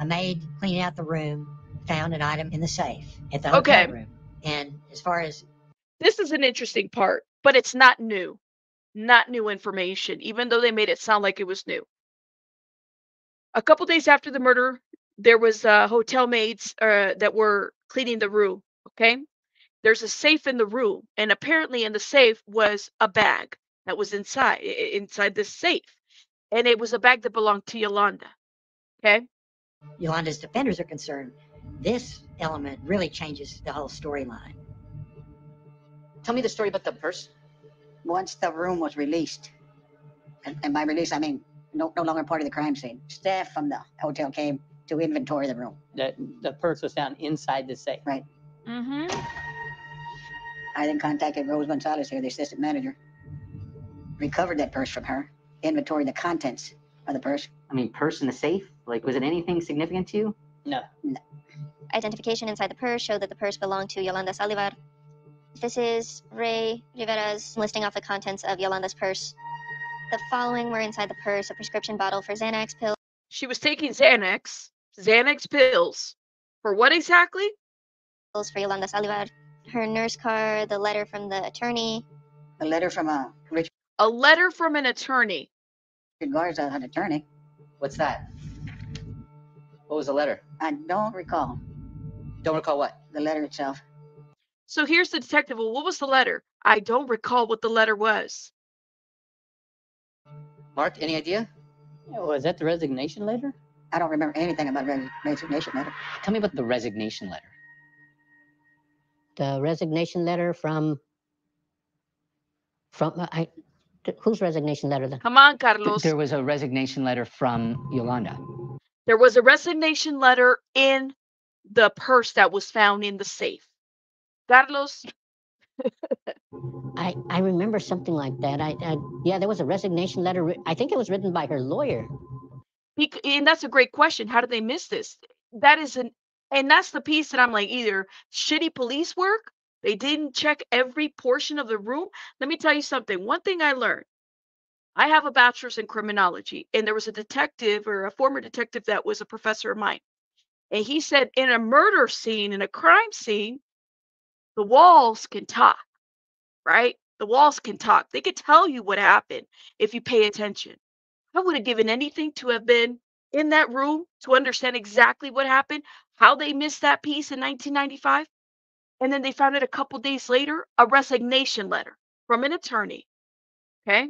a maid cleaning out the room found an item in the safe at the hotel Okay. room. And as far as This is an interesting part, but it's not new. Not new information, even though they made it sound like it was new. A couple days after the murder, there was uh, hotel maids uh, that were cleaning the room. Okay, there's a safe in the room, and apparently in the safe was a bag that was inside inside this safe, and it was a bag that belonged to Yolanda. Okay, Yolanda's defenders are concerned, this element really changes the whole storyline. Tell me the story about the purse. Once the room was released, and, and by release I mean no, no longer part of the crime scene, staff from the hotel came to inventory the room. The, the purse was found inside the safe. Right. mm-hmm. I then contacted Rose Gonzalez here, the assistant manager. Recovered that purse from her, inventoried the contents of the purse. I mean, purse in the safe. Like, was it anything significant to you? No. No. Identification inside the purse showed that the purse belonged to Yolanda Saldivar. This is Ray Rivera's listing off the contents of Yolanda's purse. The following were inside the purse a prescription bottle for Xanax pills. She was taking Xanax, Xanax pills. For what exactly? Pills for Yolanda Saldivar, her nurse card, the letter from the attorney. A letter from a Richard A letter from an attorney. Garza, an attorney. What's that? What was the letter? I don't recall Don't recall what. the letter itself. So here's the detective. Well, what was the letter? I don't recall what the letter was. Mark, any idea? Was that the resignation letter? I don't remember anything about the resignation letter. Tell me about the resignation letter. The resignation letter from from uh, I th- whose resignation letter then? Come on, Carlos. There was a resignation letter from Yolanda. There was a resignation letter in the purse that was found in the safe. Carlos, I I remember something like that. I, I yeah, there was a resignation letter. writ- I think it was written by her lawyer. bec- and that's a great question. How did they miss this? That is an, and that's the piece that I'm like, either shitty police work, they didn't check every portion of the room. Let me tell you something. One thing I learned I have a bachelor's in criminology, and there was a detective or a former detective that was a professor of mine. And he said, in a murder scene, in a crime scene, the walls can talk, right? The walls can talk. They could tell you what happened if you pay attention. I would have given anything to have been in that room to understand exactly what happened, how they missed that piece in 1995. And then they found it a couple days later a resignation letter from an attorney. Okay.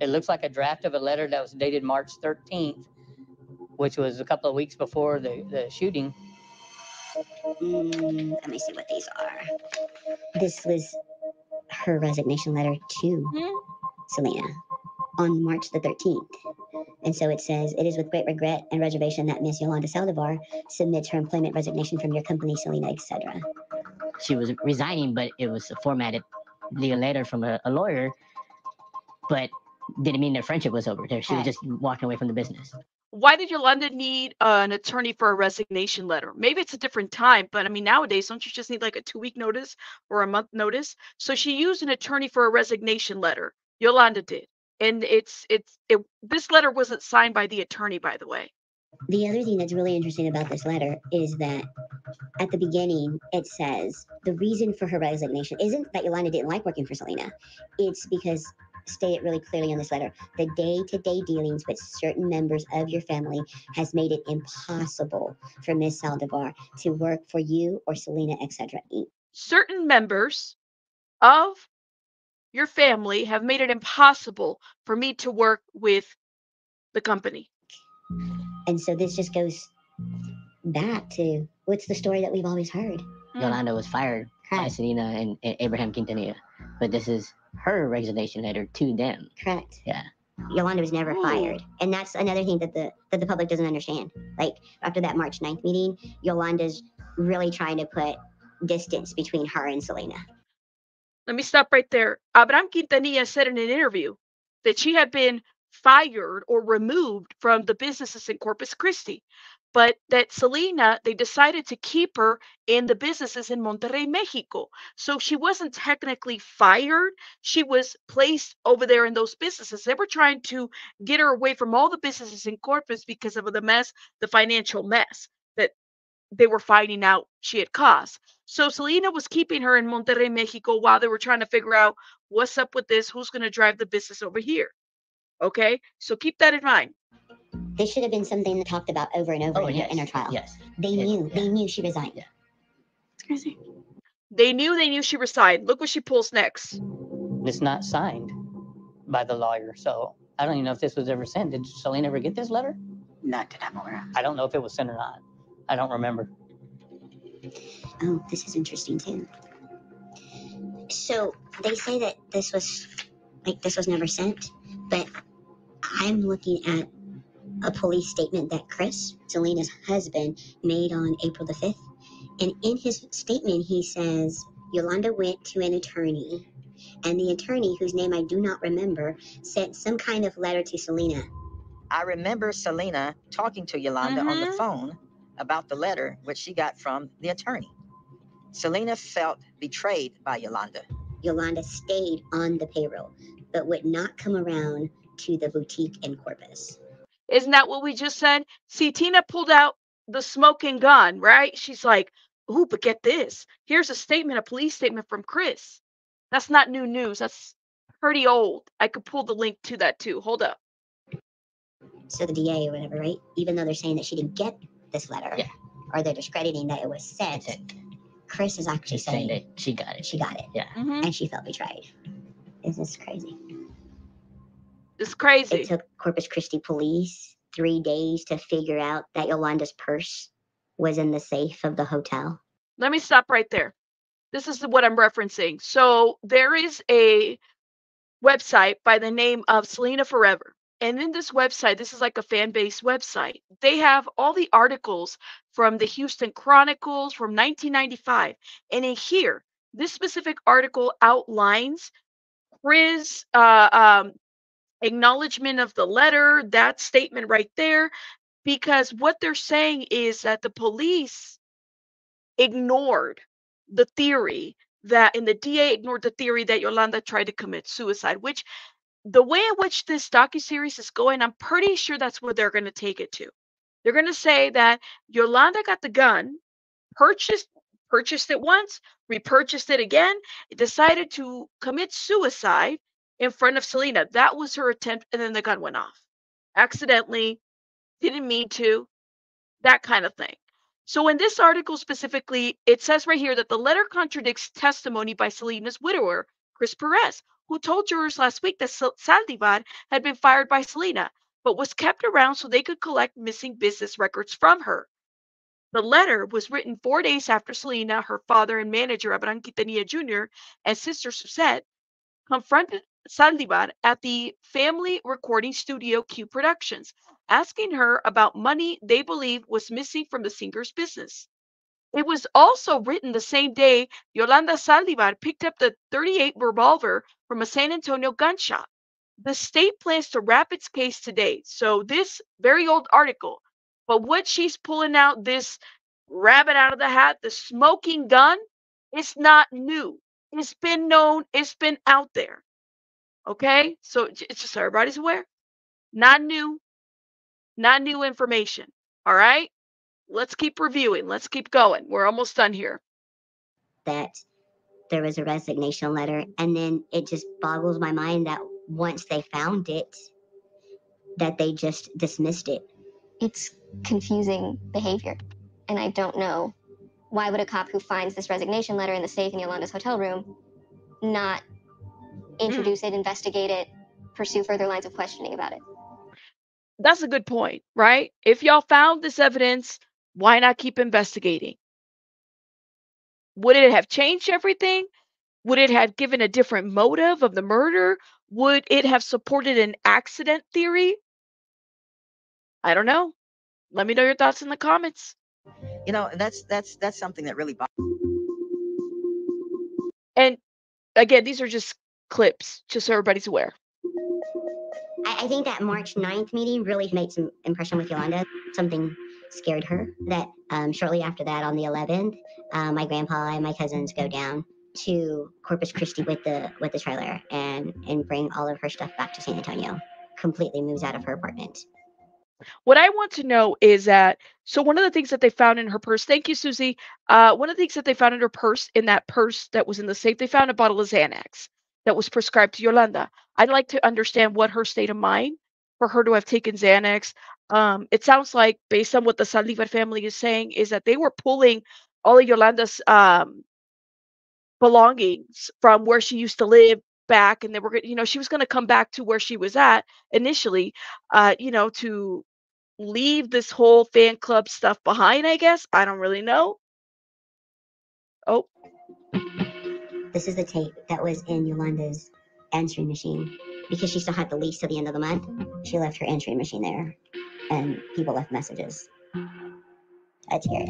It looks like a draft of a letter that was dated March 13th, which was a couple of weeks before the, the shooting. Mm, let me see what these are. This was her resignation letter to Selena on March the 13th. And so it says, It is with great regret and reservation that Miss Yolanda Saldivar submits her employment resignation from your company, Selena, etc. She was resigning, but it was a formatted the letter from a, a lawyer, but didn't mean their friendship was over. There, she was just walking away from the business. Why did Yolanda need uh, an attorney for a resignation letter? Maybe it's a different time, but I mean, nowadays, don't you just need like a two week notice or a month notice? So she used an attorney for a resignation letter. Yolanda did. And it's, it's, it, this letter wasn't signed by the attorney, by the way. The other thing that's really interesting about this letter is that at the beginning it says the reason for her resignation isn't that Yolanda didn't like working for Selena. It's because state it really clearly in this letter the day-to-day dealings with certain members of your family has made it impossible for Miss Saldivar to work for you or Selena, etc. certain members of your family have made it impossible for me to work with the company. And so this just goes back to what's the story that we've always heard. Yolanda mm-hmm. was fired by Selena and, and Abraham Quintanilla, but this is her resignation letter to them. Correct. Yeah. Yolanda was never fired. And that's another thing that the that the public doesn't understand. Like after that March 9th meeting, Yolanda's really trying to put distance between her and Selena. Let me stop right there. Abraham Quintanilla said in an interview that she had been fired or removed from the businesses in Corpus Christi, but that Selena, they decided to keep her in the businesses in Monterrey, Mexico. So she wasn't technically fired. She was placed over there in those businesses. They were trying to get her away from all the businesses in Corpus because of the mess, the financial mess they were finding out she had caused. So Selena was keeping her in Monterrey, Mexico while they were trying to figure out what's up with this, who's going to drive the business over here. Okay, so keep that in mind. This should have been something talked about over and over Oh, in, yes, her, in her trial. yes. They It- knew. They knew she resigned. It's crazy. They knew they knew she resigned. Look what she pulls next. It's not signed by the lawyer, so I don't even know if this was ever sent. Did Selena ever get this letter? Not that I'm aware of. I don't know if it was sent or not. I don't remember. Oh, this is interesting too. So they say that this was like this was never sent, but I'm looking at a police statement that Chris, Selena's husband, made on April the 5th. And in his statement, he says Yolanda went to an attorney, and the attorney, whose name I do not remember, sent some kind of letter to Selena. I remember Selena talking to Yolanda on the Mhm. phone about the letter which she got from the attorney. Selena felt betrayed by Yolanda. Yolanda stayed on the payroll, but would not come around to the boutique in Corpus. Isn't that what we just said? See, Tina pulled out the smoking gun, right? She's like, ooh, but get this. Here's a statement, a police statement from Chris. That's not new news. That's pretty old. I could pull the link to that too. Hold up. So the DA or whatever, right? Even though they're saying that she didn't get this letter, Yeah. or they're discrediting that it was sent, Chris is actually She's saying saying that she got it. she got it Yeah. Mhm. and she felt betrayed. This is crazy. It's crazy. It took Corpus Christi police three days to figure out that Yolanda's purse was in the safe of the hotel. Let me stop right there. This is what I'm referencing. So there is a website by the name of Selena Forever. And in this website, this is like a fan based website. They have all the articles from the Houston Chronicles from 1995. And in here, this specific article outlines Chris' uh, um, acknowledgement of the letter, that statement right there, because what they're saying is that the police ignored the theory that, and the DA ignored the theory that Yolanda tried to commit suicide, which the way in which this docu-series is going, I'm pretty sure that's where they're going to take it to. They're going to say that Yolanda got the gun, purchased purchased it once, repurchased it again, decided to commit suicide in front of Selena. That was her attempt, and then the gun went off. Accidentally, didn't mean to, that kind of thing. So, in this article specifically, it says right here that the letter contradicts testimony by Selena's widower, Chris Perez, who told jurors last week that Sal- Saldivar had been fired by Selena, but was kept around so they could collect missing business records from her. The letter was written four days after Selena, her father and manager, Abraham Quintanilla Jr., and sister Suzette confronted Saldivar at the family recording studio Q Productions, asking her about money they believe was missing from the singer's business. It was also written the same day Yolanda Saldivar picked up the 38 revolver from a San Antonio gun shop. The state plans to wrap its case today. So, this very old article, but what she's pulling out, this rabbit out of the hat, the smoking gun, it's not new. It's been known, it's been out there. Okay? So, it's just everybody's aware. Not new, not new information. All right? Let's keep reviewing. Let's keep going. We're almost done here. that there was a resignation letter and then it just boggles my mind that once they found it that they just dismissed it It's confusing behavior. And I don't know why would a cop who finds this resignation letter in the safe in Yolanda's hotel room not hmm. introduce it, investigate it, pursue further lines of questioning about it? That's a good point, right? If y'all found this evidence, why not keep investigating? Would it have changed everything? Would it have given a different motive of the murder? Would it have supported an accident theory? I don't know. Let me know your thoughts in the comments. You know, that's that's that's something that really bothers And again, these are just clips, just so everybody's aware. I, I think that March 9th meeting really made some impression with Yolanda. Something scared her that um, shortly after that, on the 11th, uh, my grandpa and my cousins go down to Corpus Christi with the with the trailer and and bring all of her stuff back to San Antonio. Completely moves out of her apartment. What I want to know is that so one of the things that they found in her purse. Thank you, Susie. Uh, one of the things that they found in her purse, in that purse that was in the safe, they found a bottle of Xanax that was prescribed to Yolanda. I'd like to understand what her state of mind for her to have taken Xanax. Um, it sounds like, based on what the Saldivar family is saying, is that they were pulling all of Yolanda's um, belongings from where she used to live back, and they were, you know, she was going to come back to where she was at initially, uh, you know, to leave this whole fan club stuff behind. I guess I don't really know. Oh, This is the tape that was in Yolanda's answering machine because she still had the lease till the end of the month. She left her answering machine there, and people left messages. That's scary.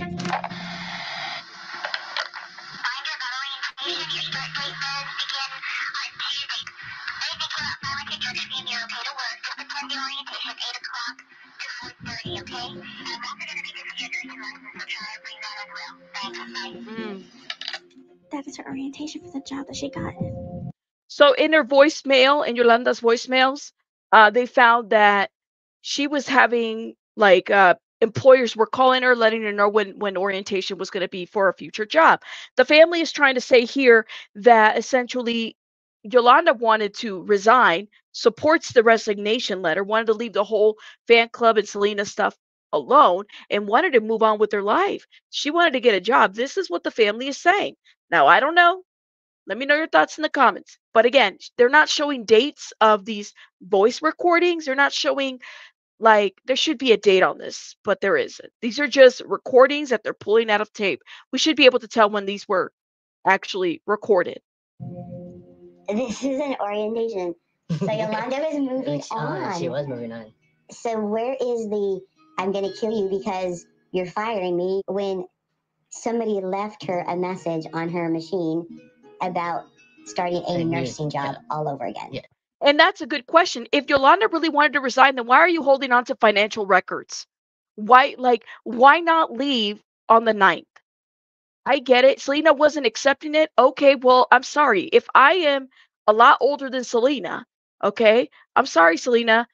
That is her orientation for the job that she got. So in her voicemail, in Yolanda's voicemails, uh, they found that she was having like uh, employers were calling her, letting her know when when orientation was going to be for a future job. The family is trying to say here that essentially Yolanda wanted to resign, supports the resignation letter, wanted to leave the whole fan club and Selena stuff alone, and wanted to move on with her life. She wanted to get a job. This is what the family is saying. Now I don't know. Let me know your thoughts in the comments. But again, they're not showing dates of these voice recordings. They're not showing like there should be a date on this, but there isn't. These are just recordings that they're pulling out of tape. We should be able to tell when these were actually recorded. This is an orientation. So Yolanda was moving Uh, on. she was moving on. So where is the I'm gonna kill you because you're firing me when somebody left her a message on her machine about starting a nursing job all over again. Yeah. And that's a good question. If Yolanda really wanted to resign, then why are you holding on to financial records? Why like why not leave on the 9th? I get it. Selena wasn't accepting it. Okay, well, I'm sorry. If I am a lot older than Selena, okay, I'm sorry, Selena.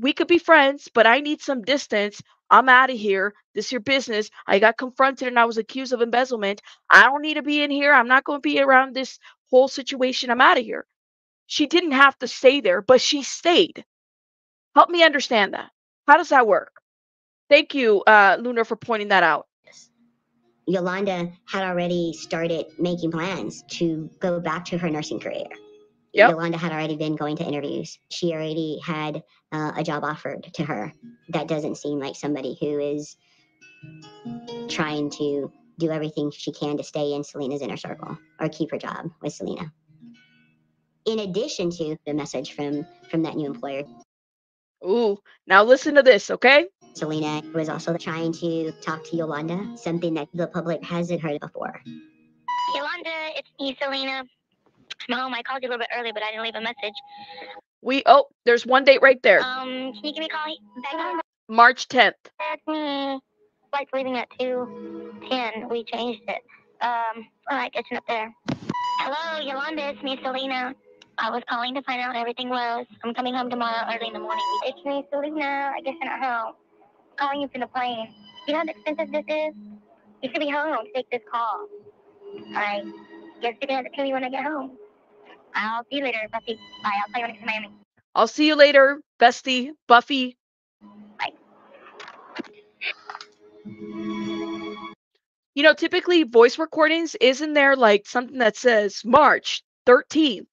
We could be friends, but I need some distance. I'm out of here. This is your business. I got confronted and I was accused of embezzlement. I don't need to be in here. I'm not going to be around this whole situation. I'm out of here. She didn't have to stay there, but she stayed. Help me understand that. How does that work? Thank you, uh, Luna, for pointing that out. Yolanda had already started making plans to go back to her nursing career. Yep. Yolanda had already been going to interviews. She already had uh, a job offered to her. That doesn't seem like somebody who is trying to do everything she can to stay in Selena's inner circle or keep her job with Selena. In addition to the message from from that new employer, Ooh, now listen to this, okay? Selena was also trying to talk to Yolanda, something that the public hasn't heard before. Yolanda, it's me, Selena. I'm home. I called you a little bit early, but I didn't leave a message. We oh, there's one date right there. Um, can you give me a call back? March 10th. That's me. Flight's leaving at two ten. We changed it. Um, all right, catching up there. Hello, Yolanda. It's me, Selena. I was calling to find out how everything was. I'm coming home tomorrow early in the morning. It's me, Selena. I guess you're not home. calling you from the plane. You know how expensive this is? You should be home to take this call. All right. Guess you're have to kill me when I get home. I'll see you later, Buffy. Bye. I'll call you when I get to Miami. I'll see you later, bestie, Buffy. Bye. You know, typically voice recordings isn't there like something that says March 13th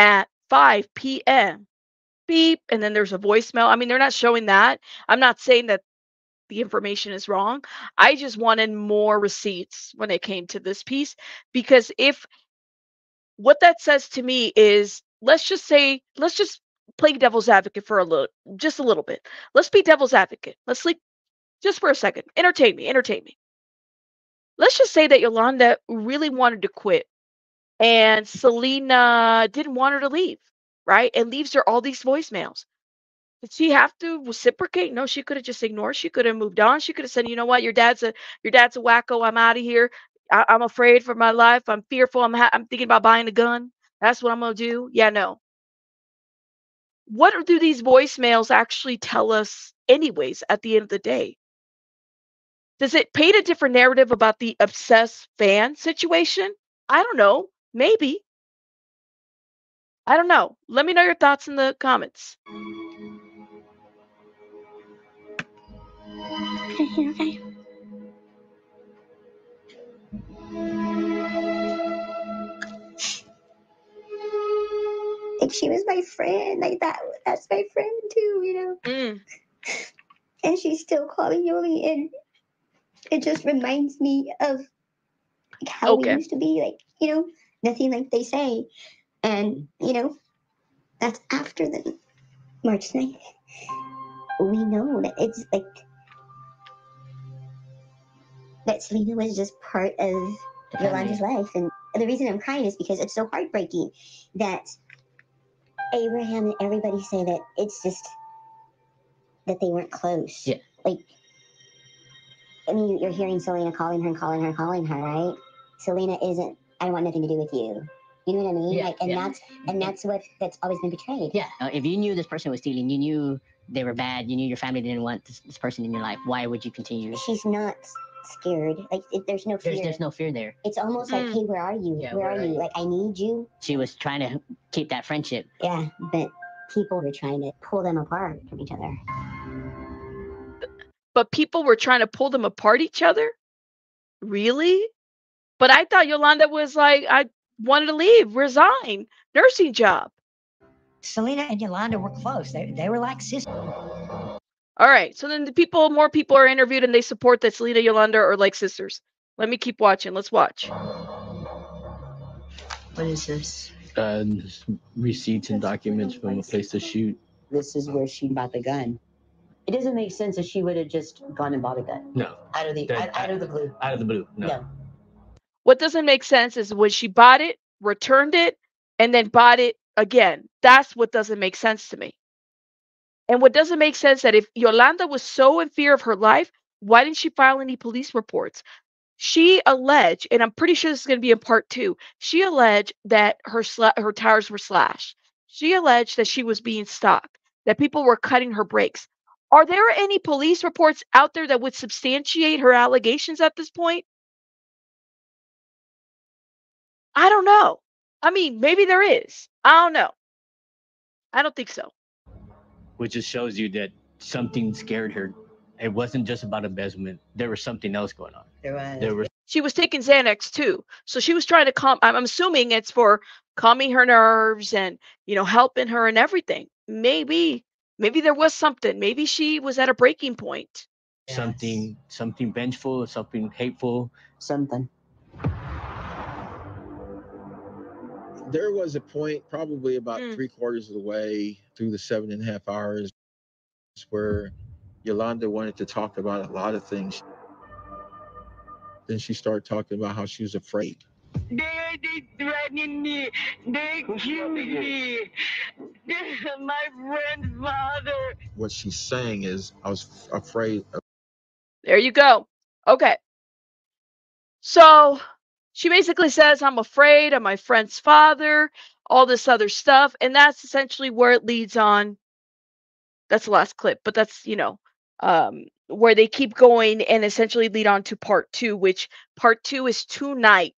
at 5 p.m. Beep, and then there's a voicemail. I mean, they're not showing that. I'm not saying that the information is wrong. I just wanted more receipts when it came to this piece because if what that says to me is let's just say let's just play devil's advocate for a little just a little bit. Let's be devil's advocate. Let's sleep just for a second. Entertain me, entertain me. Let's just say that Yolanda really wanted to quit and Selena didn't want her to leave, right? And leaves her all these voicemails. Did she have to reciprocate? No, she could have just ignored. She could have moved on. She could have said, "You know what? Your dad's a your dad's a wacko. I'm out of here. I, I'm afraid for my life. I'm fearful. I'm ha- I'm thinking about buying a gun. That's what I'm gonna do." Yeah, no. What do these voicemails actually tell us, anyways? At the end of the day, does it paint a different narrative about the obsessed fan situation? I don't know. Maybe. I don't know. Let me know your thoughts in the comments. Okay, okay. Like she was my friend. Like that. That's my friend too. You know. Mm. And she's still calling Yoli, and it just reminds me of like, how Okay. we used to be. Like you know, nothing like they say. And you know, that's after the March 9th. We know that it's like that Selena was just part of Yolanda's life. And the reason I'm crying is because it's so heartbreaking that Abraham and everybody say that it's just that they weren't close. Yeah. Like, I mean, you're hearing Selena calling her and calling her and calling her, right? Selena isn't, I don't want nothing to do with you. You know what I mean? Yeah, like, and yeah. that's and that's what that's always been betrayed. Yeah. Uh, if you knew this person was stealing, you knew they were bad, you knew your family didn't want this, this person in your life. Why would you continue? She's not scared. Like, it, there's no fear. There's there's no fear there. It's almost like, Mm. hey, where are you? Yeah, where, where are are you? you? Like, I need you. She was trying to keep that friendship. Yeah, but people were trying to pull them apart from each other. But people were trying to pull them apart each other? Really? But I thought Yolanda was like, I wanted to leave, resign, nursing job. Selena and Yolanda were close. They, they were like sisters. All right. So then the people, more people are interviewed and they support that Selena Yolanda are like sisters. Let me keep watching. Let's watch. What is this? Uh, receipts and documents from a place to shoot. This is where she bought the gun. It doesn't make sense that she would have just gone and bought a gun No, out of the That- out, out of the blue. out of the blue. No. No. What doesn't make sense is when she bought it, returned it, and then bought it again. That's what doesn't make sense to me. And what doesn't make sense that if Yolanda was so in fear of her life, why didn't she file any police reports? She alleged, and I'm pretty sure this is going to be in part two. She alleged that her sla- her tires were slashed. She alleged that she was being stalked, that people were cutting her brakes. Are there any police reports out there that would substantiate her allegations at this point? I don't know. I mean, maybe there is. I don't know. I don't think so. Which just shows you that something scared her. It wasn't just about embezzlement. There was something else going on. There was. There was She was taking Xanax too. So she was trying to calm I'm I'm assuming it's for calming her nerves and, you know, helping her and everything. Maybe maybe there was something. Maybe she was at a breaking point. something something vengeful, something hateful. Something. There was a point, probably about Mm. three quarters of the way through the seven and a half hours, where Yolanda wanted to talk about a lot of things. Then she started talking about how she was afraid. They, they threatening me. They killing me. My friend's father. What she's saying is, I was afraid of There you go. Okay. So she basically says, I'm afraid of my friend's father, all this other stuff. And that's essentially where it leads on. That's the last clip, but that's, you know, um, where they keep going and essentially lead on to part two, which part two is tonight.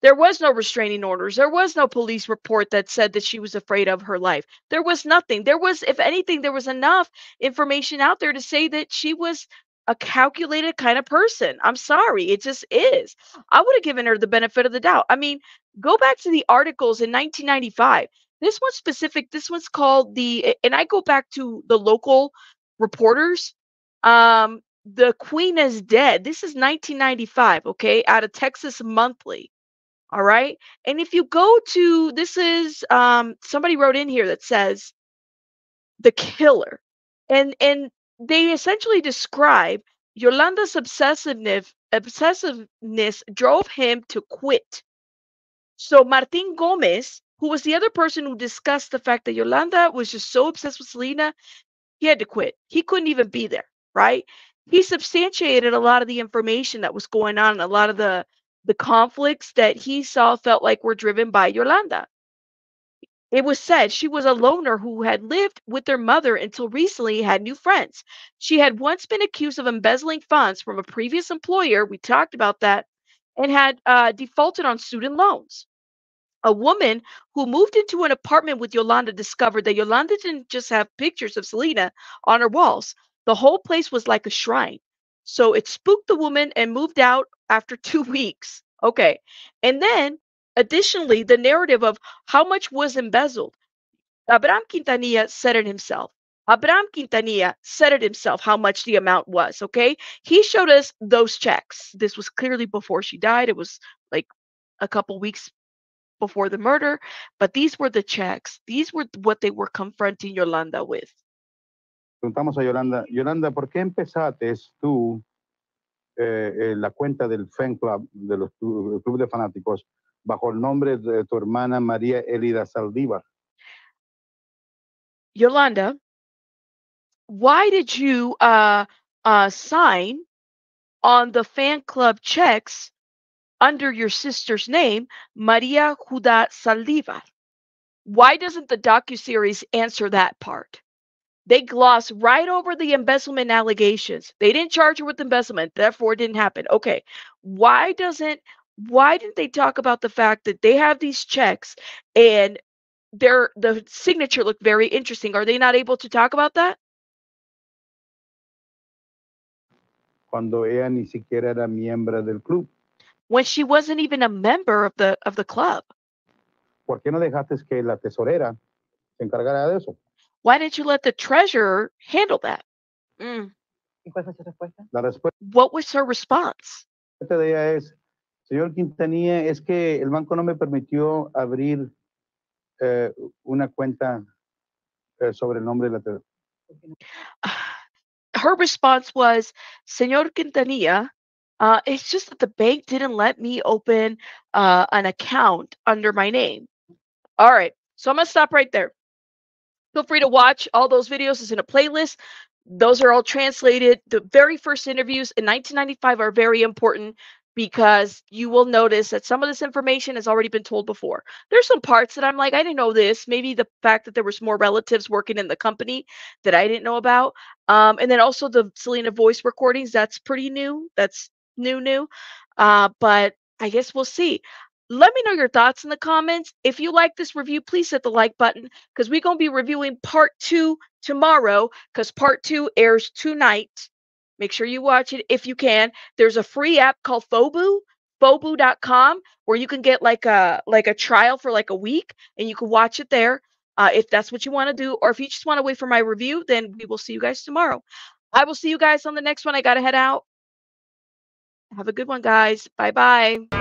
There was no restraining orders. There was no police report that said that she was afraid of her life. There was nothing. There was, if anything, there was enough information out there to say that she was a calculated kind of person. I'm sorry, it just is. I would have given her the benefit of the doubt. I mean, go back to the articles in 1995. This one's specific. This one's called the, and I go back to the local reporters. Um, the Queen is dead. This is 1995, okay, out of Texas Monthly. All right. And if you go to this is um somebody wrote in here that says the killer. And and they essentially describe Yolanda's obsessiveness obsessiveness drove him to quit. So Martin Gomez, who was the other person who discussed the fact that Yolanda was just so obsessed with Selena, he had to quit. He couldn't even be there, right? He substantiated a lot of the information that was going on a lot of the the conflicts that he saw felt like were driven by Yolanda. It was said she was a loner who had lived with their mother until recently had new friends. She had once been accused of embezzling funds from a previous employer, we talked about that, and had uh, defaulted on student loans. A woman who moved into an apartment with Yolanda discovered that Yolanda didn't just have pictures of Selena on her walls, the whole place was like a shrine. So it spooked the woman and moved out after two weeks. Okay. And then additionally, the narrative of how much was embezzled. Abraham Quintanilla said it himself. Abraham Quintanilla said it himself how much the amount was. Okay. He showed us those checks. This was clearly before she died. It was like a couple weeks before the murder, but these were the checks. These were what they were confronting Yolanda with. Preguntamos a Yolanda, Yolanda, ¿por qué empezaste tú eh, eh, la cuenta del fan club, de los club de fanáticos, bajo el nombre de tu hermana María Elida Saldívar? Yolanda, why did you uh, uh, sign on the fan club checks under your sister's name, Maria Juda Saldivar? Why doesn't the docuseries answer that part? They gloss right over the embezzlement allegations. They didn't charge her with embezzlement, therefore it didn't happen. Okay. Why doesn't why didn't they talk about the fact that they have these checks and their the signature looked very interesting? Are they not able to talk about that? Cuando ella ni siquiera era miembro del club. When she wasn't even a member of the of the club. ¿Por qué no dejaste que la tesorera se encargara de eso? Why didn't you let the treasurer handle that? Mm. ¿Y cuál fue su respuesta? La respuesta What was her response? de ella es, señor Quintanilla, es que el banco no me permitió abrir eh, una cuenta eh, sobre el nombre de la te- Her response was, Senor Quintanilla, uh, it's just that the bank didn't let me open uh, an account under my name. All right, so I'm gonna stop right there. Feel free to watch all those videos. It's in a playlist. Those are all translated. The very first interviews in 1995 are very important because you will notice that some of this information has already been told before. There's some parts that I'm like, I didn't know this. Maybe the fact that there was more relatives working in the company that I didn't know about. Um, and then also the Selena voice recordings. That's pretty new. That's new, new. Uh, but I guess we'll see. Let me know your thoughts in the comments. If you like this review, please hit the like button because we're going to be reviewing part two tomorrow because part two airs tonight. Make sure you watch it if you can. There's a free app called Fubo, fubo.com, where you can get like a like a trial for like a week and you can watch it there uh, if that's what you want to do. Or if you just want to wait for my review, then we will see you guys tomorrow. I will see you guys on the next one. I got to head out. Have a good one, guys. Bye bye.